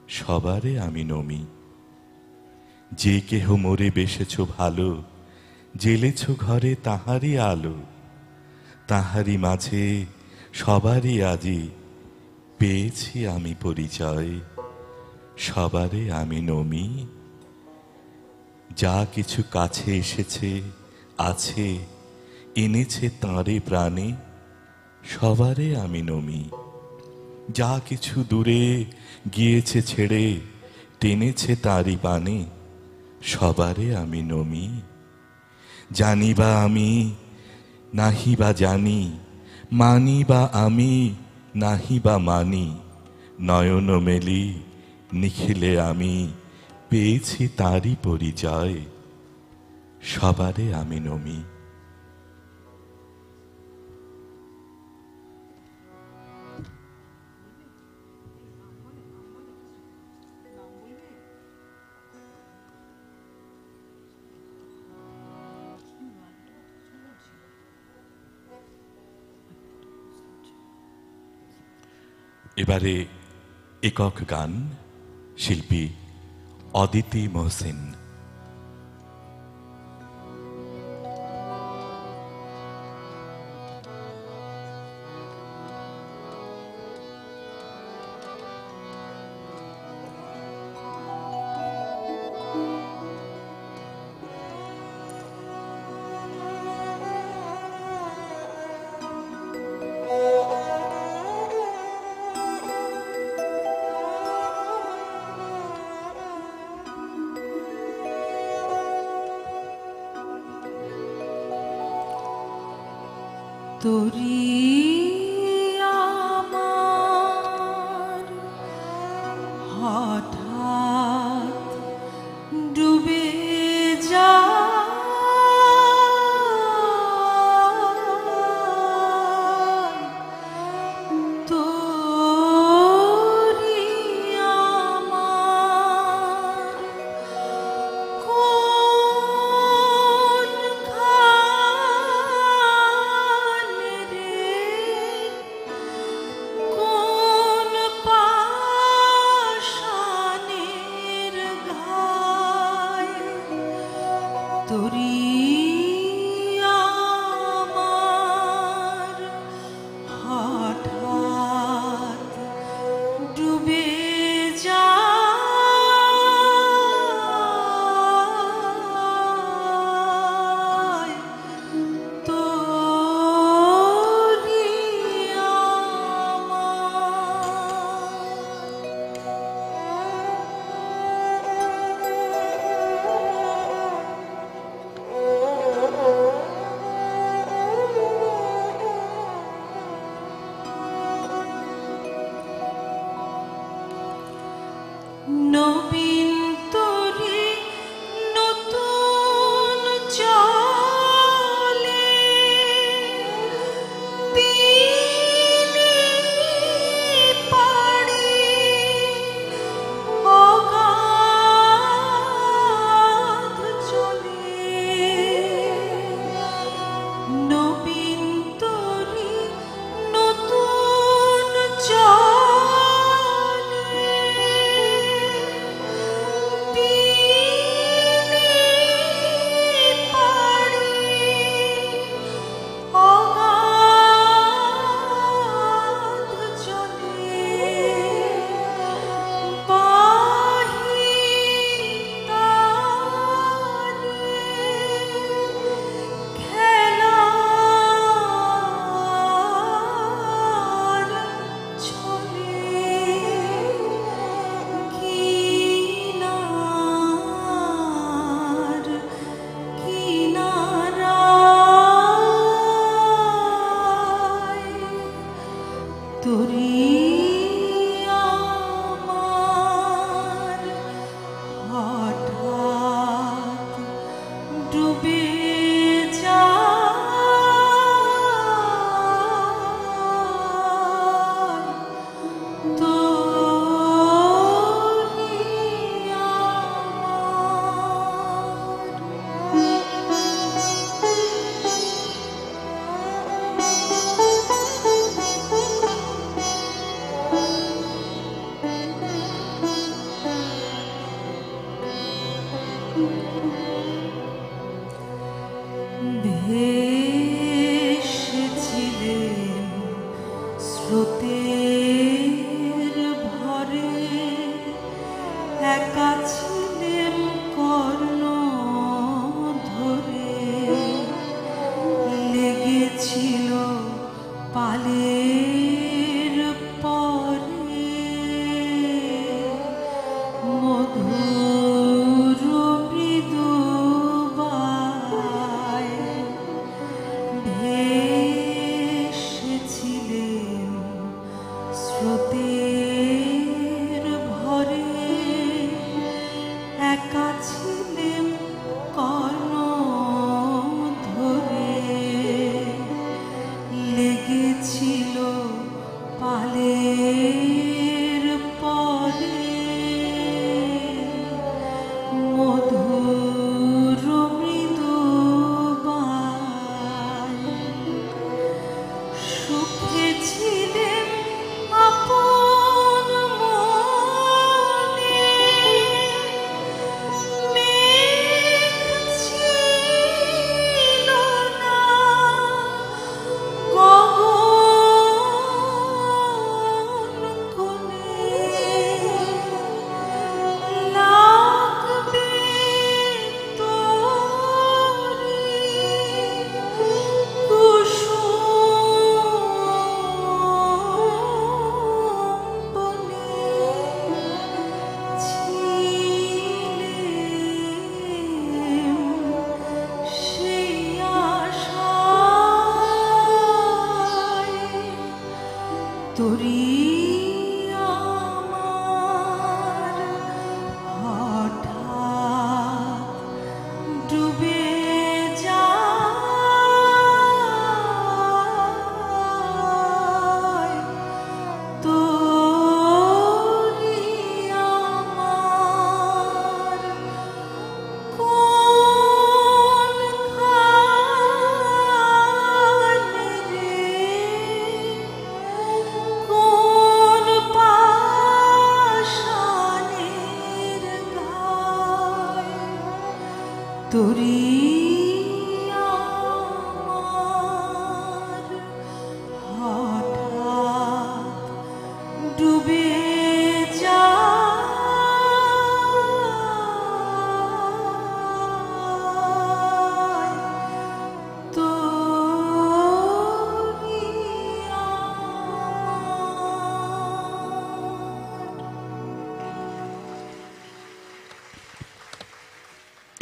সবারে আমি নমি। যে কেহ মোরে বেসেছ ভালো, জেলেছ ঘরে তাহারই আলো, তাহারই মাঝে সবারই আজি পেয়েছি আমি পরিচয়। সবারে আমি নমি। যা কিছু কাছে এসেছে, আছে, এনেছে তাঁরে প্রাণে, সবারে আমি নমি। যা কিছু দূরে গিয়েছে ছেড়ে, টেনেছে তাঁরই পানে সবারে আমি নমি। জানি বা আমি নাহি বা জানি মানি বা আমি নাহি বা মানি নয়ন মেলি নিখিলে আমি পেয়েছি তারই পরিচয় সবারে আমি নমি। এবারে একক গান। শিল্পী অদিতি মহসিন।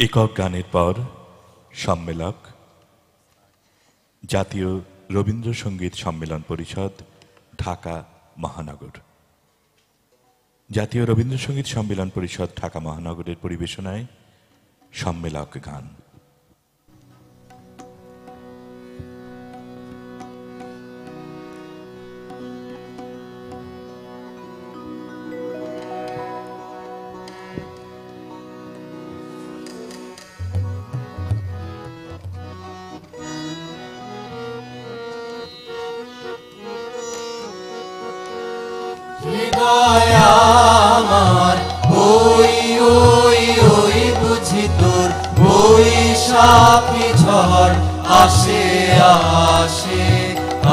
একক গানের পর সম্মেলক, জাতীয় রবীন্দ্রসঙ্গীত সম্মেলন পরিষদ, ঢাকা মহানগর। জাতীয় রবীন্দ্রসঙ্গীত সম্মেলন পরিষদ ঢাকা মহানগরের পরিবেশনায় সম্মেলক গান।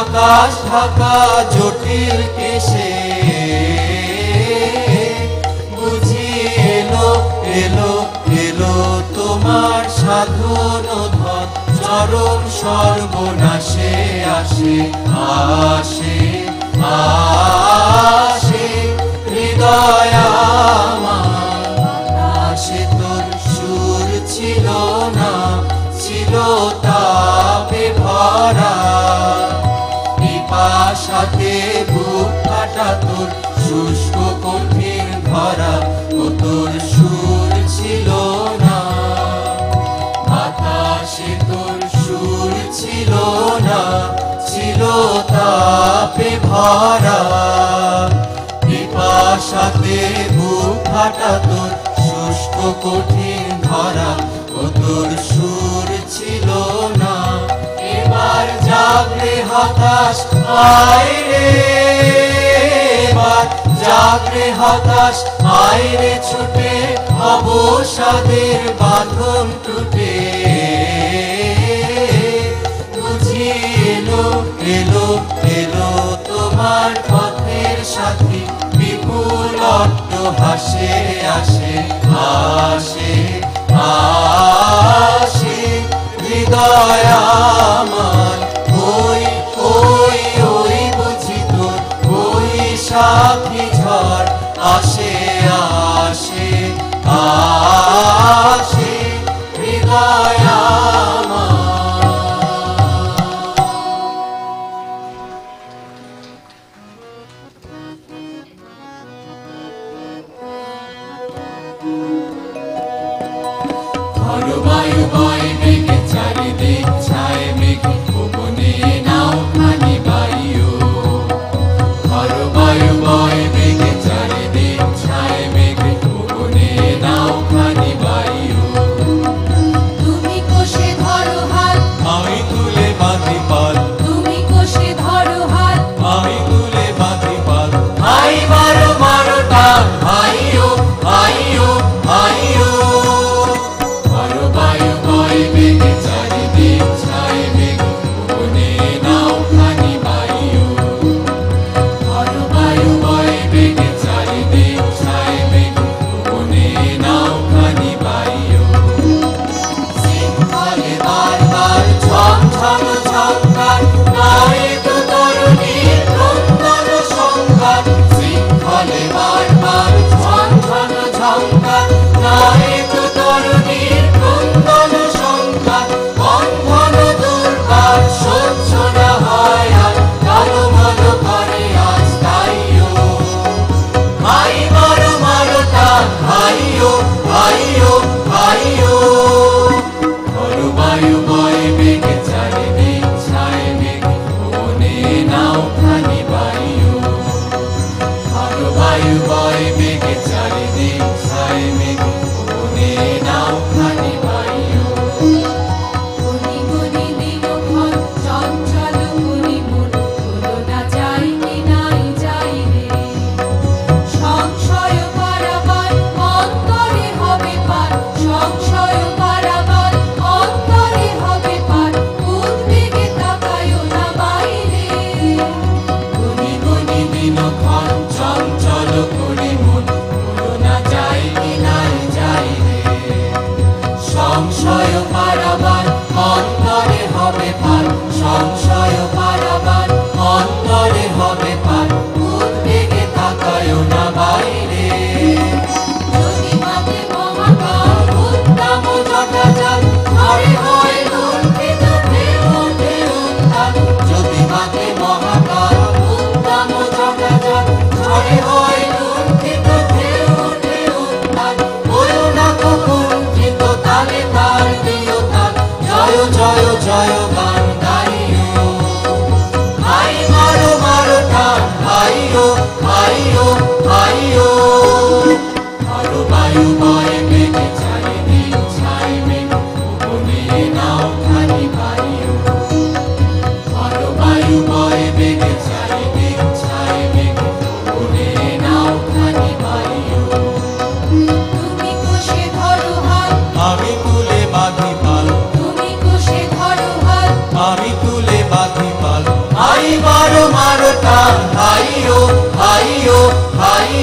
আকাশ ঢাকা জটিল কেশে। বুঝি এলো এলো এলো তোমার সাধন ধন। চরম সর্বনাশে আসে আসে আসে। হৃদয় আমার শুষ্ক কঠিন ধরা ও সুর ছিল না। বাতাসে তোর সুর ছিল না, ছিল তাপে ভরা। পিপাসাতে বুক ফাটা তোর, শুষ্ক কঠিন ধরা ও সুর ছিল না। এবার হতাশ, আয় রে। জাগরে হতাশ আয় রে ছুটে অবসাদের বাঁধন টুটে। বুঝি এলো এলো এলো তোমার পথের সাথী। বিপুল অট্ট হাসে আসে আসে আসে হৃদয় আমার। সাথী ঝড় আসে আসে আসে হৃদয় আমার।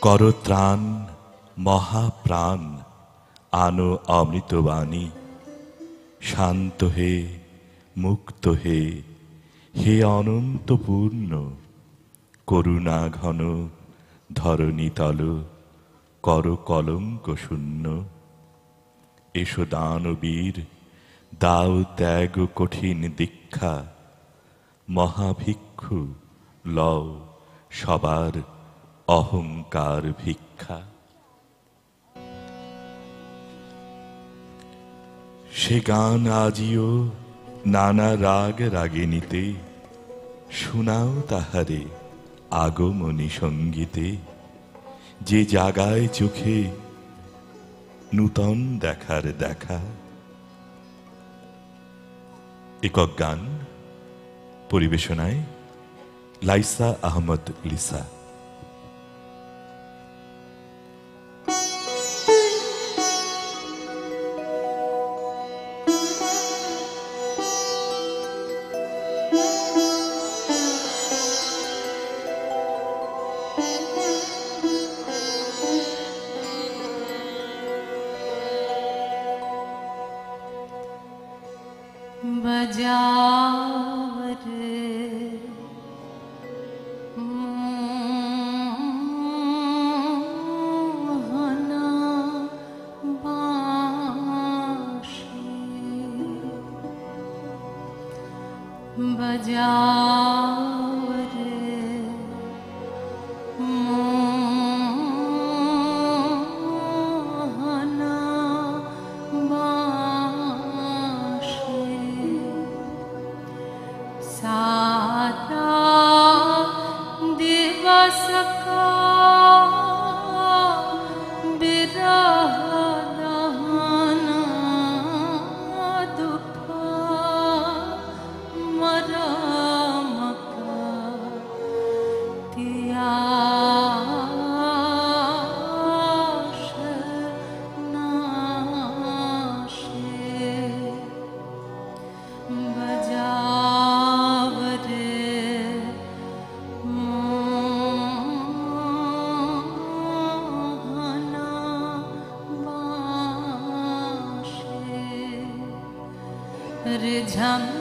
কর ত্রাণ, মহাপ্রাণ, আনো অমৃতবাণী। শান্ত হে, মুক্ত হে হে অনন্তপূর্ণ, করুণা ঘন ধরণীতল কর কলঙ্ক শূন্য। এসো দানবীর, দাও ত্যাগ কঠিন দীক্ষা, মহাভিক্ষু লও সবার অহংকার ভিক্ষা। সে গান আজিও নানা রাগ রাগিনীতে, শোনাও তাহারে আগমনী সঙ্গীতে। যে জাগায় চোখে নূতন দেখার দেখা। একক গান পরিবেশনায় লাইসা আহমদ লিসা। ঝাম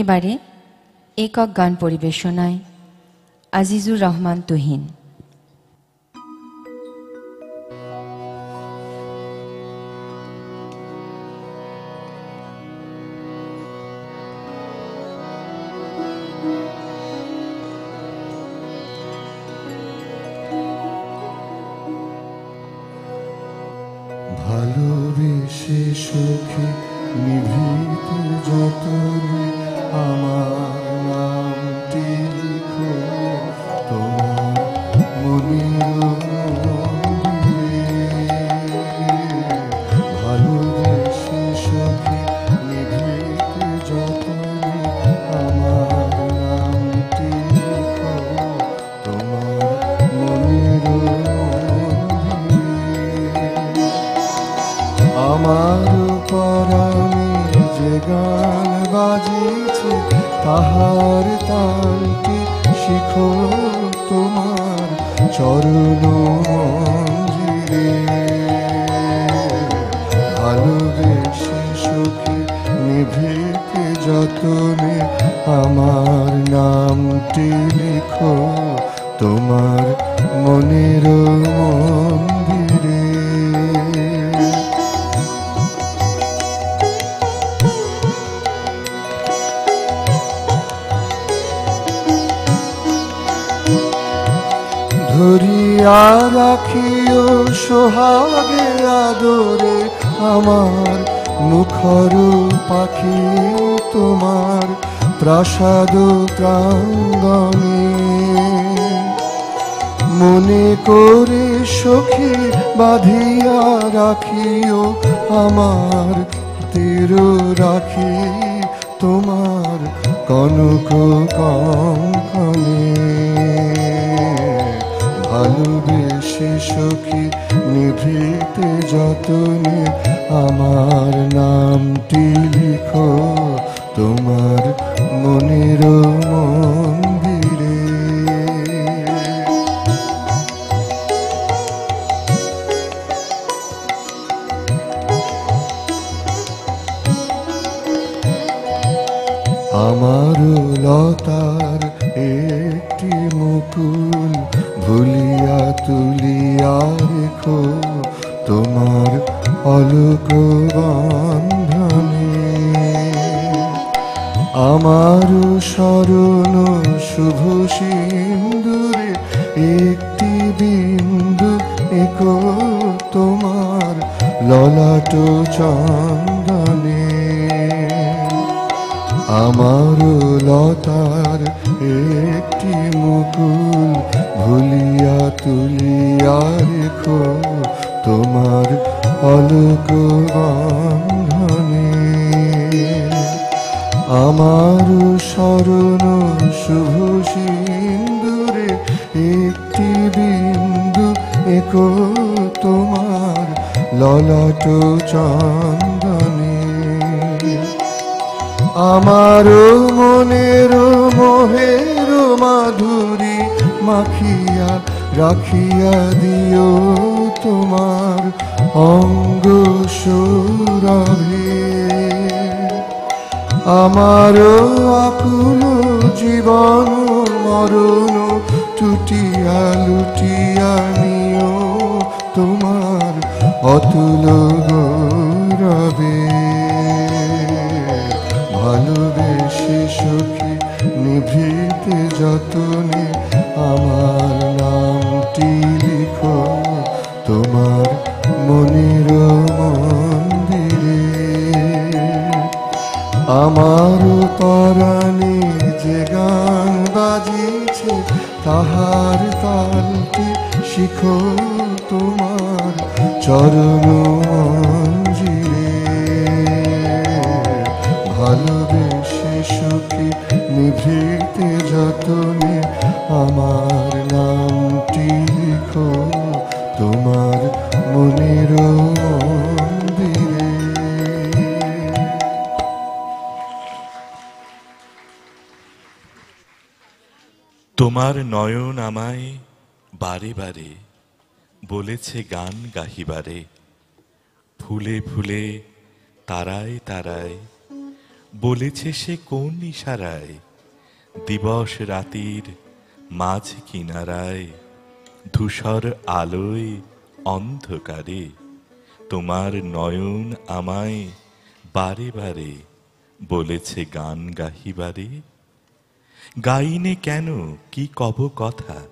এবারে একক গান পরিবেশনায় আজিজুর রহমান তুহিন। তাহার তাকে শিখো তোমার চরণ আমার মুখর পাখি তোমার প্রাসাদ প্রাঙ্গণে। মনে করে সখী বাঁধিয়া রাখিও আমার, তীর রাখি তোমার কনক কঙ্কনে। ভালোবেসে সখী নিভৃতে যতনে আমার নামটি লিখো। গান গাহিবারে ফুলে ফুলে, তারায় তারায়, বলেছে সে কোন ইশারায়, দিবস রাতির মাঝ কিনারায়, ধূসর আলোয় অন্ধকারে, তোমার নয়ন আমায় বারে বারে বলেছে গান গাহিবারে। গাইনে কেন, কি কব কথা,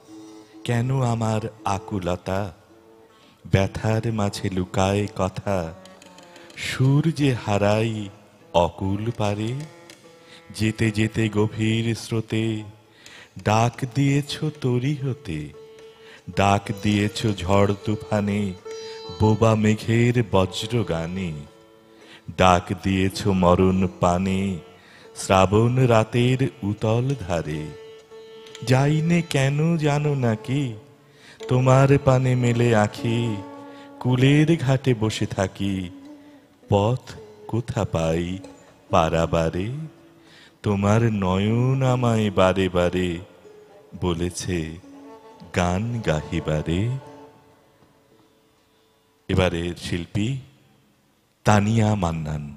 কেন আমার আকুলতা ব্যথার মাঝে লুকায় কথা সুর যে হারাই অকুল পারে। যেতে যেতে গভীর স্রোতে ডাক দিয়েছ তরি হতে ডাক দিয়েছ ঝড় তুফানে, বোবা মেঘের বজ্র গানে ডাক দিয়েছ মরণ পানে, শ্রাবণ রাতের উতল ধারে। যাইনে কেন জানো নাকি তোমার পানে মেলে আখি, কুলের ঘাটে বসে থাকি। পথ কোথা পাই পারাবারে? তোমার নয়ন আমায় বারে বারে বলেছে গান গাহিবারে। এবারের শিল্পী তানিয়া মান্নান।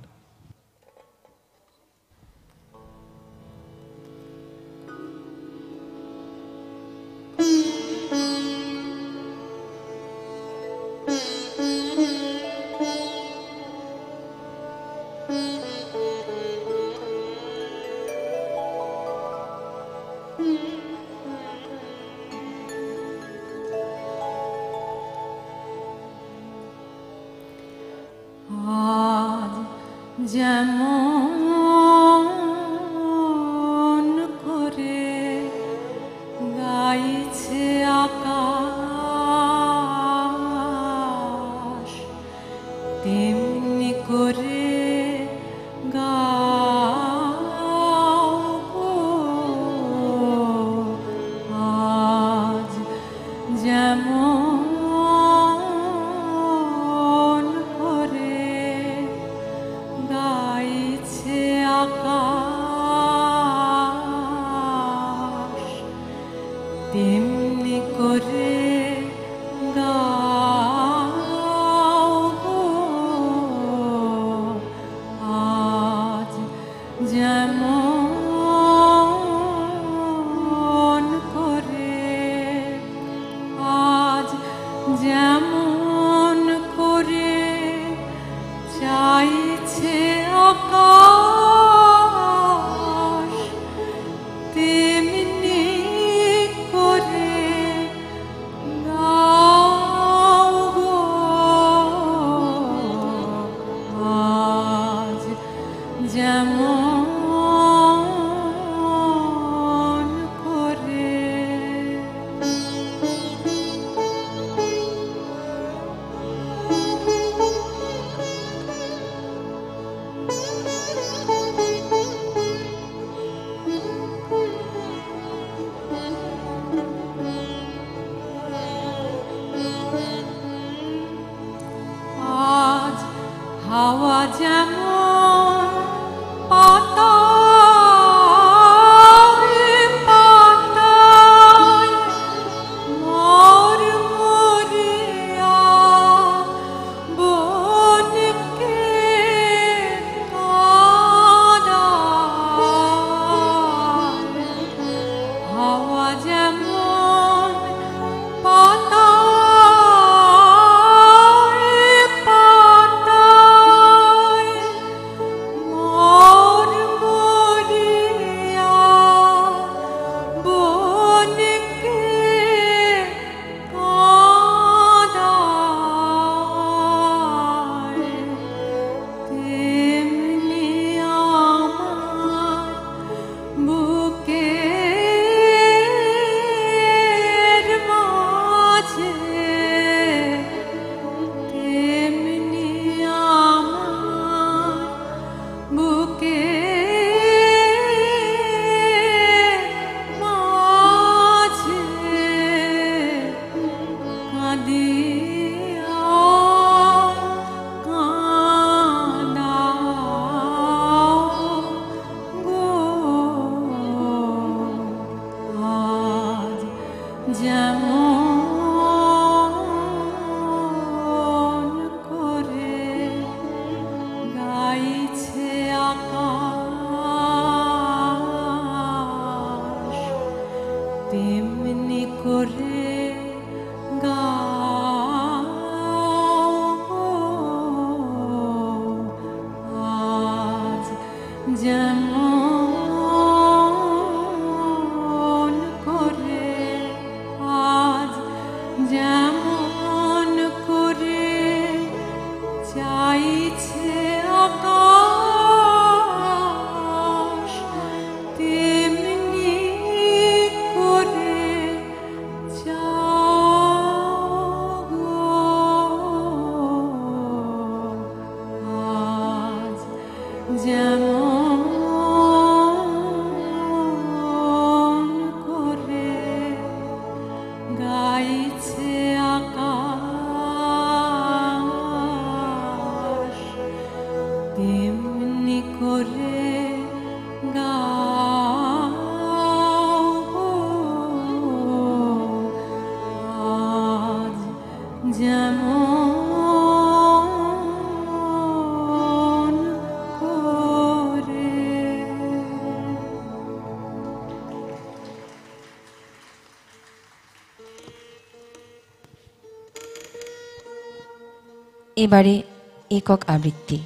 এবারে একক আবৃত্তি।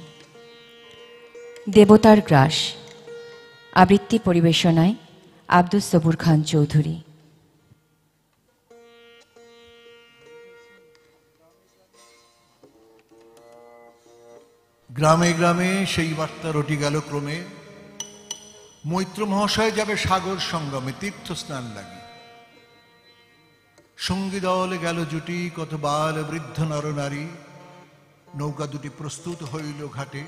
দেবতার গ্রাস। আবৃত্তি পরিবেশনায় আব্দুস সবুর খান চৌধুরী। গ্রামে গ্রামে সেই বার্তা রটি গেল ক্রমে। মৈত্র মহাশয় যাবে সাগর সঙ্গমে তীর্থ স্নান লাগি। সঙ্গী দল গেল জুটি, কত বাল বৃদ্ধ নরনারী নৌকা দুটি প্রস্তুত হইল ঘাটে।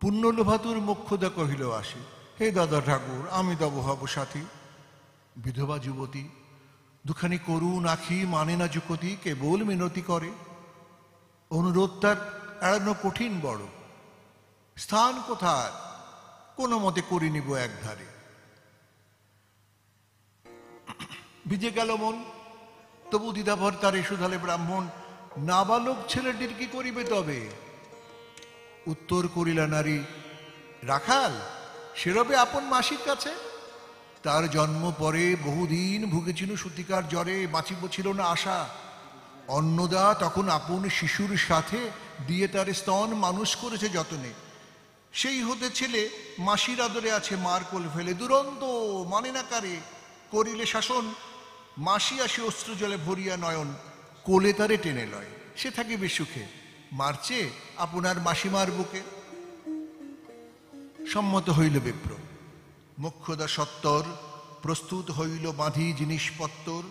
পুণ্যলোভাতুর মুখ্যদা কহিল, আসে। হে দাদা ঠাকুর, আমি তব হব সাথী। বিধবা যুবতী, দুখানি করুণ আখি মানে না যুকতি, কেবল মিনতি করে। অনুরোধ তার এড়ানো কঠিন বড়। স্থান কোথায়? কোনো মতে করে নিব এক ধারে ভিজে গেল মন। তবু দ্বিধাভর তারে শুধালে ব্রাহ্মণ নাবালক ছেলেটির কি করিবে তবে? উত্তর করিলা, নারী, রাখাল, সেরবে আপন মাসির কাছে? তার জন্ম পরে বহুদিন ভুগেছিল সুতিকার জ্বরে, বাঁচিব ছিল না আশা। অন্নদা তখন আপন শিশুর সাথে দিয়ে তার স্তন মানুষ করেছে যতনে। সেই হতে ছেলে মাসির আদরে আছে, মার কোল ফেলে দুরন্ত মানে না কারে, করিলে শাসন। মাসি আসি অস্ত্র জলে ভরিয়া নয়ন। কোলে তারে টেনে লয়। সে থাকিবে সুখে মারছে আপনার মাসিমার বুকে। সম্মত হইল বিপ্র। মুখ্যদা সত্তর, প্রস্তুত হইল বাঁধি জিনিসপত্তর।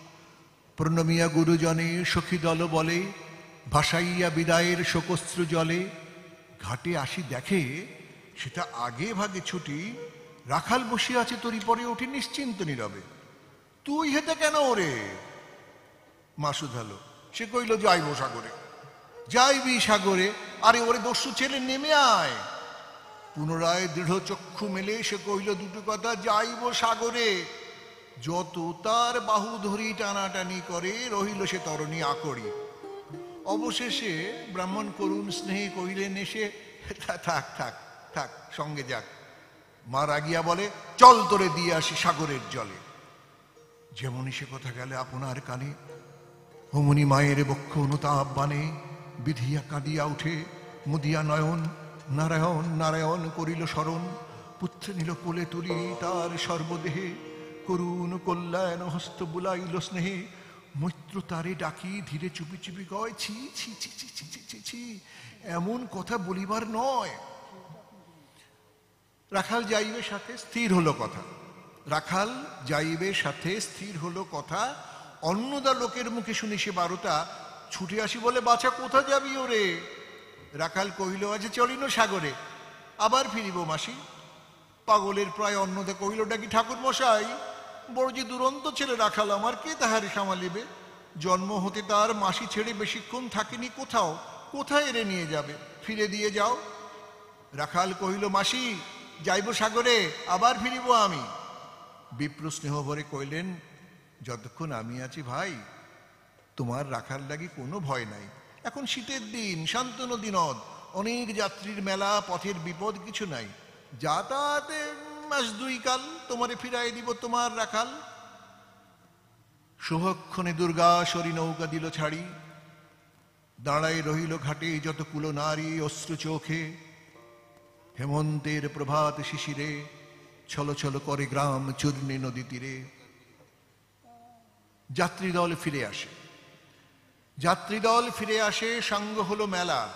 প্রণমিয়া গুরুজনে সখী দল বলে, ভাসাইয়া বিদায়ের শোকস্ত্র জলে। ঘাটে আসি দেখে, সেটা আগে ভাগে ছুটি। রাখাল বসে আছে তোরই পরে ওঠে নিশ্চিন্ত নীরবে। তুই হেতে কেন ওরে মা শুধালো সে কইল, যাইব সাগরে। যাইবি সাগরে, আরে ওরে দস্যু ছেলে নেমে আয়। পুনরায় দৃঢ় চক্ষু মেলে সে কহিল দুটো কথা, যাইব সাগরে। যত তার বাহু ধরি টানাটানি করে, রহিল সে তরণী আকড়ি। অবশেষে ব্রাহ্মণ করুণ স্নেহে কহিলেন এসে "থা- থাক থাক থাক, সঙ্গে যাক। মা রাগিয়া বলে, চল তোরে দিয়ে আসি সাগরের জলে। যেমনই সে কথা গেলে, আপনার কানে অমনি মায়ের বক্ষ অনুতাপ বানে বিধিয়া কাঁদিয়া উঠে, মুদিয়া নয়ন, নারায়ণ নারায়ণ করিল স্মরণ পুত্র নিল কোলে তুলি তার সর্বদেহে, করুণ কল্যাণ হস্ত বুলাইল স্নেহে, মৈত্র তারে ডাকি ধীরে চুপি চুপি কয়, ছি ছি ছি ছি ছি ছি ছি ছি, এমন কথা বলিবার নয়। রাখাল যাইবে সাথে, স্থির হলো কথা। রাখাল যাইবে সাথে, স্থির হলো কথা। অন্নদা লোকের মুখে শুনি সে বারোটা ছুটে আসি বলে, বাছা, কোথা যাবি ওরে? রাখাল কহিল আছে চলিন সাগরে, আবার ফিরিব মাসি। পাগলের প্রায় অন্নদা কহিল ডাকি ঠাকুর মশাই বড় যে দুরন্ত ছেলে রাখাল, আমার কে তাহারে সামালিবে জন্ম হতে তার মাসি ছেড়ে বেশিক্ষণ থাকেনি কোথাও, কোথায় এরে নিয়ে যাবে? ফিরে দিয়ে যাও। রাখাল কহিল, মাসি, যাইব সাগরে, আবার ফিরিব আমি। বিপ্র স্নেহ ভরে কইলেন যতক্ষণ আমি আছি ভাই, তোমার রাখার লাগি কোনো ভয় নাই। এখন শীতের দিন শান্ত নদী নদ অনেক যাত্রীর মেলা, পথের বিপদ কিছু নাই। যাতায়াতে মাস দুই কাল তোমারে ফিরাই দিব তোমার রাখাল। শুভক্ষণে দুর্গা সরি নৌকা দিল ছাড়ি। দাঁড়াই রহিল ঘাটে যত কুলো নারী অশ্রু চোখে। হেমন্তের প্রভাত শিশিরে ছল ছল করে গ্রাম চূর্ণী নদী তীরে। যাত্রীদল ফিরে আসে। যাত্রীদল ফিরে আসে, সাঙ্গ হলো মেলা।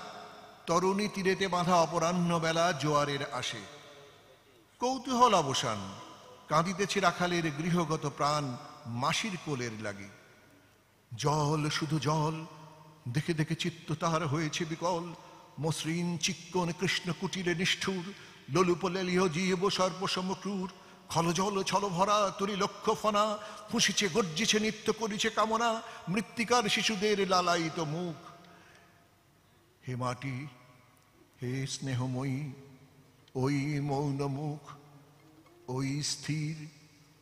তরুণী তীরেতে বাঁধা অপরাহ্ন বেলা জোয়ারের আসে। কৌতূহল অবসান, কাঁদিতেছে রাখালের গৃহগত প্রাণ মাসির কোলের লাগে। জল, শুধু জল, দেখে দেখে চিত্ত তাহার হয়েছে বিকল। মসৃণ চিক্কন কৃষ্ণ কুটিরে নিষ্ঠুর, লোলুপ লেলিহ জীব সর্প সমক্রুর খলজল ছল ভরা তরি লক্ষ্য ফনা, ফুঁসিছে, গর্জিছে, নিত্য করিছে কামনা, মৃত্তিকার শিশুদের লালায়িত মুখ। হে মাটি, হে স্নেহময়ী, ওই মৌন মুখ, ওই স্থির,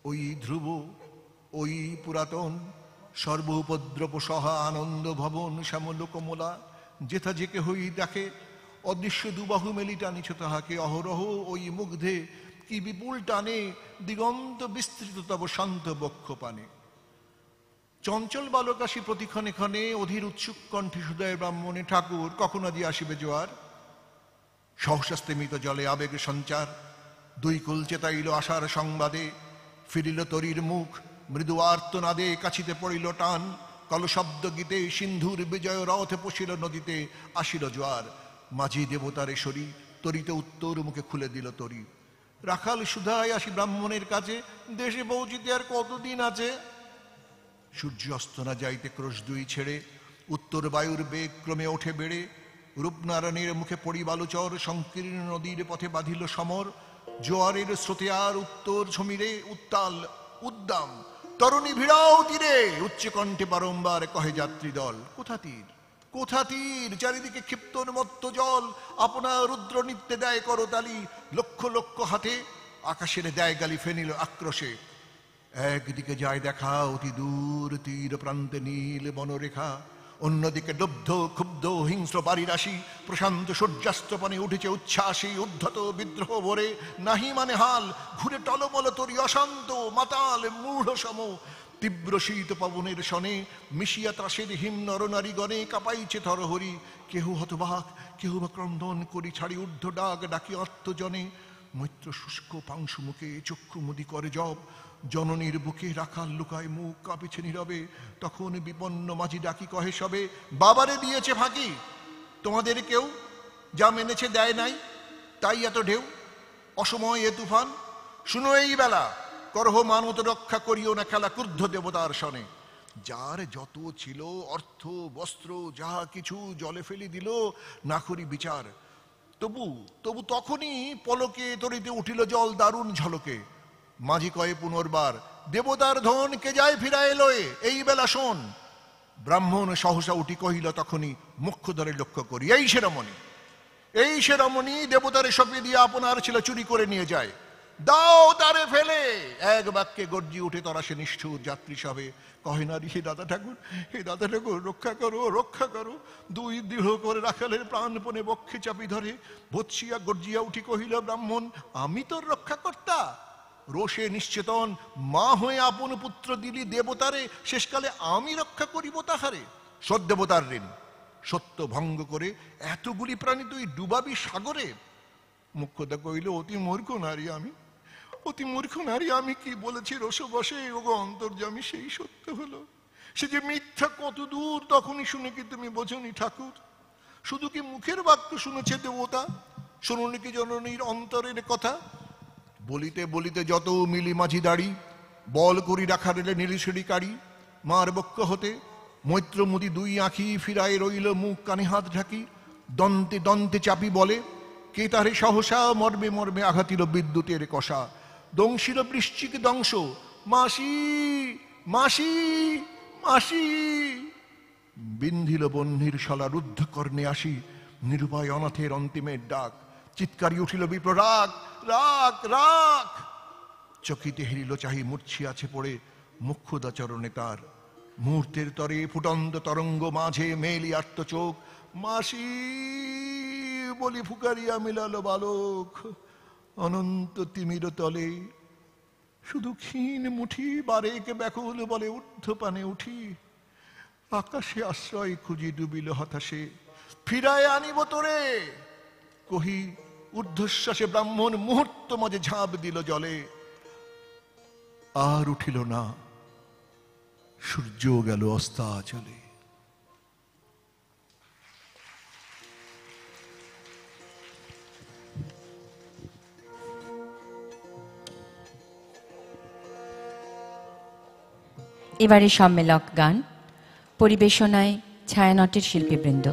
ওই ধ্রুব, ওই পুরাতন সর্ব উপদ্রব সহা আনন্দ ভবন শ্যামল কমলা, যেথা যেকে হই দেখে, অদৃশ্য দুবাহু মেলি টানিছ তাহাকে, অহরহ ওই মুগ্ধে কি বিপুল টানে, দিগন্ত বিস্তৃত তব শান্ত বক্ষ পানে। চঞ্চল বালকাশী প্রতিক্ষণে ক্ষণে অধীর উৎসুক কণ্ঠে সুদয় ব্রাহ্মণে ঠাকুর, কখন আদি আসিবে জোয়ার? সহস্রাস্তে মৃত জলে আবেগ সঞ্চার, দুই কুল চেতাইল আশার সংবাদে, ফিরিল তরির মুখ, মৃদু আর্তনাদে কাছিতে পড়িল টান, কলশব্দ গীতে সিন্ধুর বিজয় রথে পশিল নদীতে আসিল জোয়ার। মাঝি দেবতারে সরি তরিতে উত্তর মুখে খুলে দিল তরি। রাখাল সুধায় আসি ব্রাহ্মণের কাছে, দেশে পৌঁছিতে আর কতদিন আছে? সূর্য অস্ত না যাইতে ক্রোশ দুই ছেড়ে, উত্তর বায়ুর বেগ ক্রমে ওঠে বেড়ে, রূপনারায়ণের মুখে পরিবালোচর সংকীর্ণ নদীর পথে বাঁধিল সমর, জোয়ারের স্রোতে আর উত্তর সমীরে উত্তাল, উদ্দাম, তরুণী ভিড়াও তীরে উচ্চ কণ্ঠে বারম্বার কহে যাত্রী দল, কোথা তীর? কোথা তীর? চারিদিকে ক্ষিপ্তর মত্ত জল, আপনার রুদ্র নিত্যে দেয় করতালি লক্ষ লক্ষ হাতে আকাশের দেয় গালি ফেনিল আক্রোশে। একদিকে যায় দেখা অতি দূর তীর প্রান্তে নীল বনরেখা, অন্যদিকে লব্ধ ক্ষুব্ধ হিংস্র বাড়ি রাশি প্রশান্ত সূর্যাস্তপানে উঠেছে উচ্ছ্বাসী উদ্ধত বিদ্রোহ ভরে। নাহি মানে হাল, ঘুরে টলমল তরি অশান্ত মাতাল মূঢ় সম তীব্র শীত পবনের শনে মিশিয়া ত্রাসের হিম নরনারী গণে কাঁপাইছে থরহরি। কেহ হতবাক কেহ বা ক্রন্দন করি ছাড়ি ঊর্ধ্ব ডাক ডাকি আত্মজনে মৈত্র শুষ্ক পাংশু মুখে চক্ষু মুদি করে জব। জননীর বুকে রাখাল লুকায় মুখ কাঁপিছে নীরবে। তখন বিপন্ন মাঝি ডাকি কহে সবে, বাবারে দিয়েছে ফাঁকি। তোমাদের কেউ যা মেনেছে দেয় নাই, তাই এত ঢেউ। অসময় এ তুফান। শুনো এই বেলা। করহ মানত রক্ষা করিও না খেলা ক্রুদ্ধ দেবতার সনে যার যত ছিল, অর্থ, বস্ত্র যাহা কিছু জলে ফেলি দিল না করি বিচার। তবু তবু তখনই পলকে তরিতে উঠিল জল দারুণ ঝলকে। মাঝি কয়ে পুনর্বার, দেবতার ধন কে যায় ফিরায় লয়ে? এই বেলা শোন। ব্রাহ্মণ সহসা উঠি কহিল তখনই, মুখ্য ধরে লক্ষ্য করি, এই সে রমণী এই সে রমণী দেবতারে সপিয়ে দিয়ে আপনার ছিল চুরি করে নিয়ে যায়। দাও তারে ফেলে। এক বাক্যে গর্জি উঠে তারা সে নিষ্ঠুর যাত্রী সবে। কহে নারী, হে দাদা ঠাকুর, হে দাদা ঠাকুর, রক্ষা করো রক্ষা করো। দুই দৃঢ় করে রাখালের প্রাণপণে বক্ষে চাপি ধরে। বৎসিয়া গর্জিয়া উঠি কহিল, ব্রাহ্মণ, আমি তোর রক্ষা কর্তা রোষে নিশ্চেতন, মা হয়ে আপন পুত্র দিলি দেবতারে, শেষকালে আমি রক্ষা করিব তাহারে। সদ্দেবতার ঋণ। সত্য ভঙ্গ করে এতগুলি প্রাণী তুই ডুবাবি সাগরে। মুখ্যতা কহিল, অতি মূর্খ নারী আমি। অতি মূর্খ নারী, আমি কি বলেছি রস বসে ওগো অন্তর্যামী সেই সত্য হলো। সে যে মিথ্যা কত দূর, তখনই শুনে কি তুমি বোঝনি ঠাকুর? শুধু কি মুখের বাক্য শুনেছে দেবতা? শুনুনি কি জননীর অন্তরের কথা? বলিতে বলিতে যত মিলি মাঝি দাড়ি, বল করি রাখা রেলে নীলিশরি কাড়ি, মার বক্ষ হতে মৈত্র মুদি দুই আঁখি ফিরায় রইল মুখ কানে হাত ঢাকি, দন্তে দন্তে চাপি বলে, কে তারে সহসা মর্মে মর্মে আঘাতিল বিদ্যুতের কষা? দংশিল বৃশ্চিক দংশ। মাসি মাসি মাসি। বিন্ধিল বহ্নির শালা রুদ্ধ কর্ণে আসি, নিরুপায় অনাথের অন্তিমের ডাক। চিৎকারি উঠিল বিপ্র, রাগ রাগ রাগ! চকিতে হেরিল চাহি মূর্ছি আছে পড়ে মুখ্যদা চরণে তার। মুহূর্তের তরে ফুটন্ত তরঙ্গ মাঝে মেলি আত্ম চোখ মাসি, বলি ফুকারিয়া মিলালো বালক। অনন্ত তিমির তলে, শুধু ক্ষীণ মুঠি বারেকে ব্যাকুল বলে ঊর্ধ্ব পানে উঠি। আকাশে আশ্রয় খুঁজি ডুবিল হতাশে, ফিরায় আনিব তোরে। কহি, ঊর্ধ্বশ্বাসে ব্রাহ্মণ মুহূর্ত মাঝে ঝাঁপ দিল জলে। আর উঠিল না সূর্য গেল অস্তাচলে। এবারে সম্মেলক গান পরিবেশনায় ছায়ানটের শিল্পীবৃন্দ।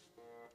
আমার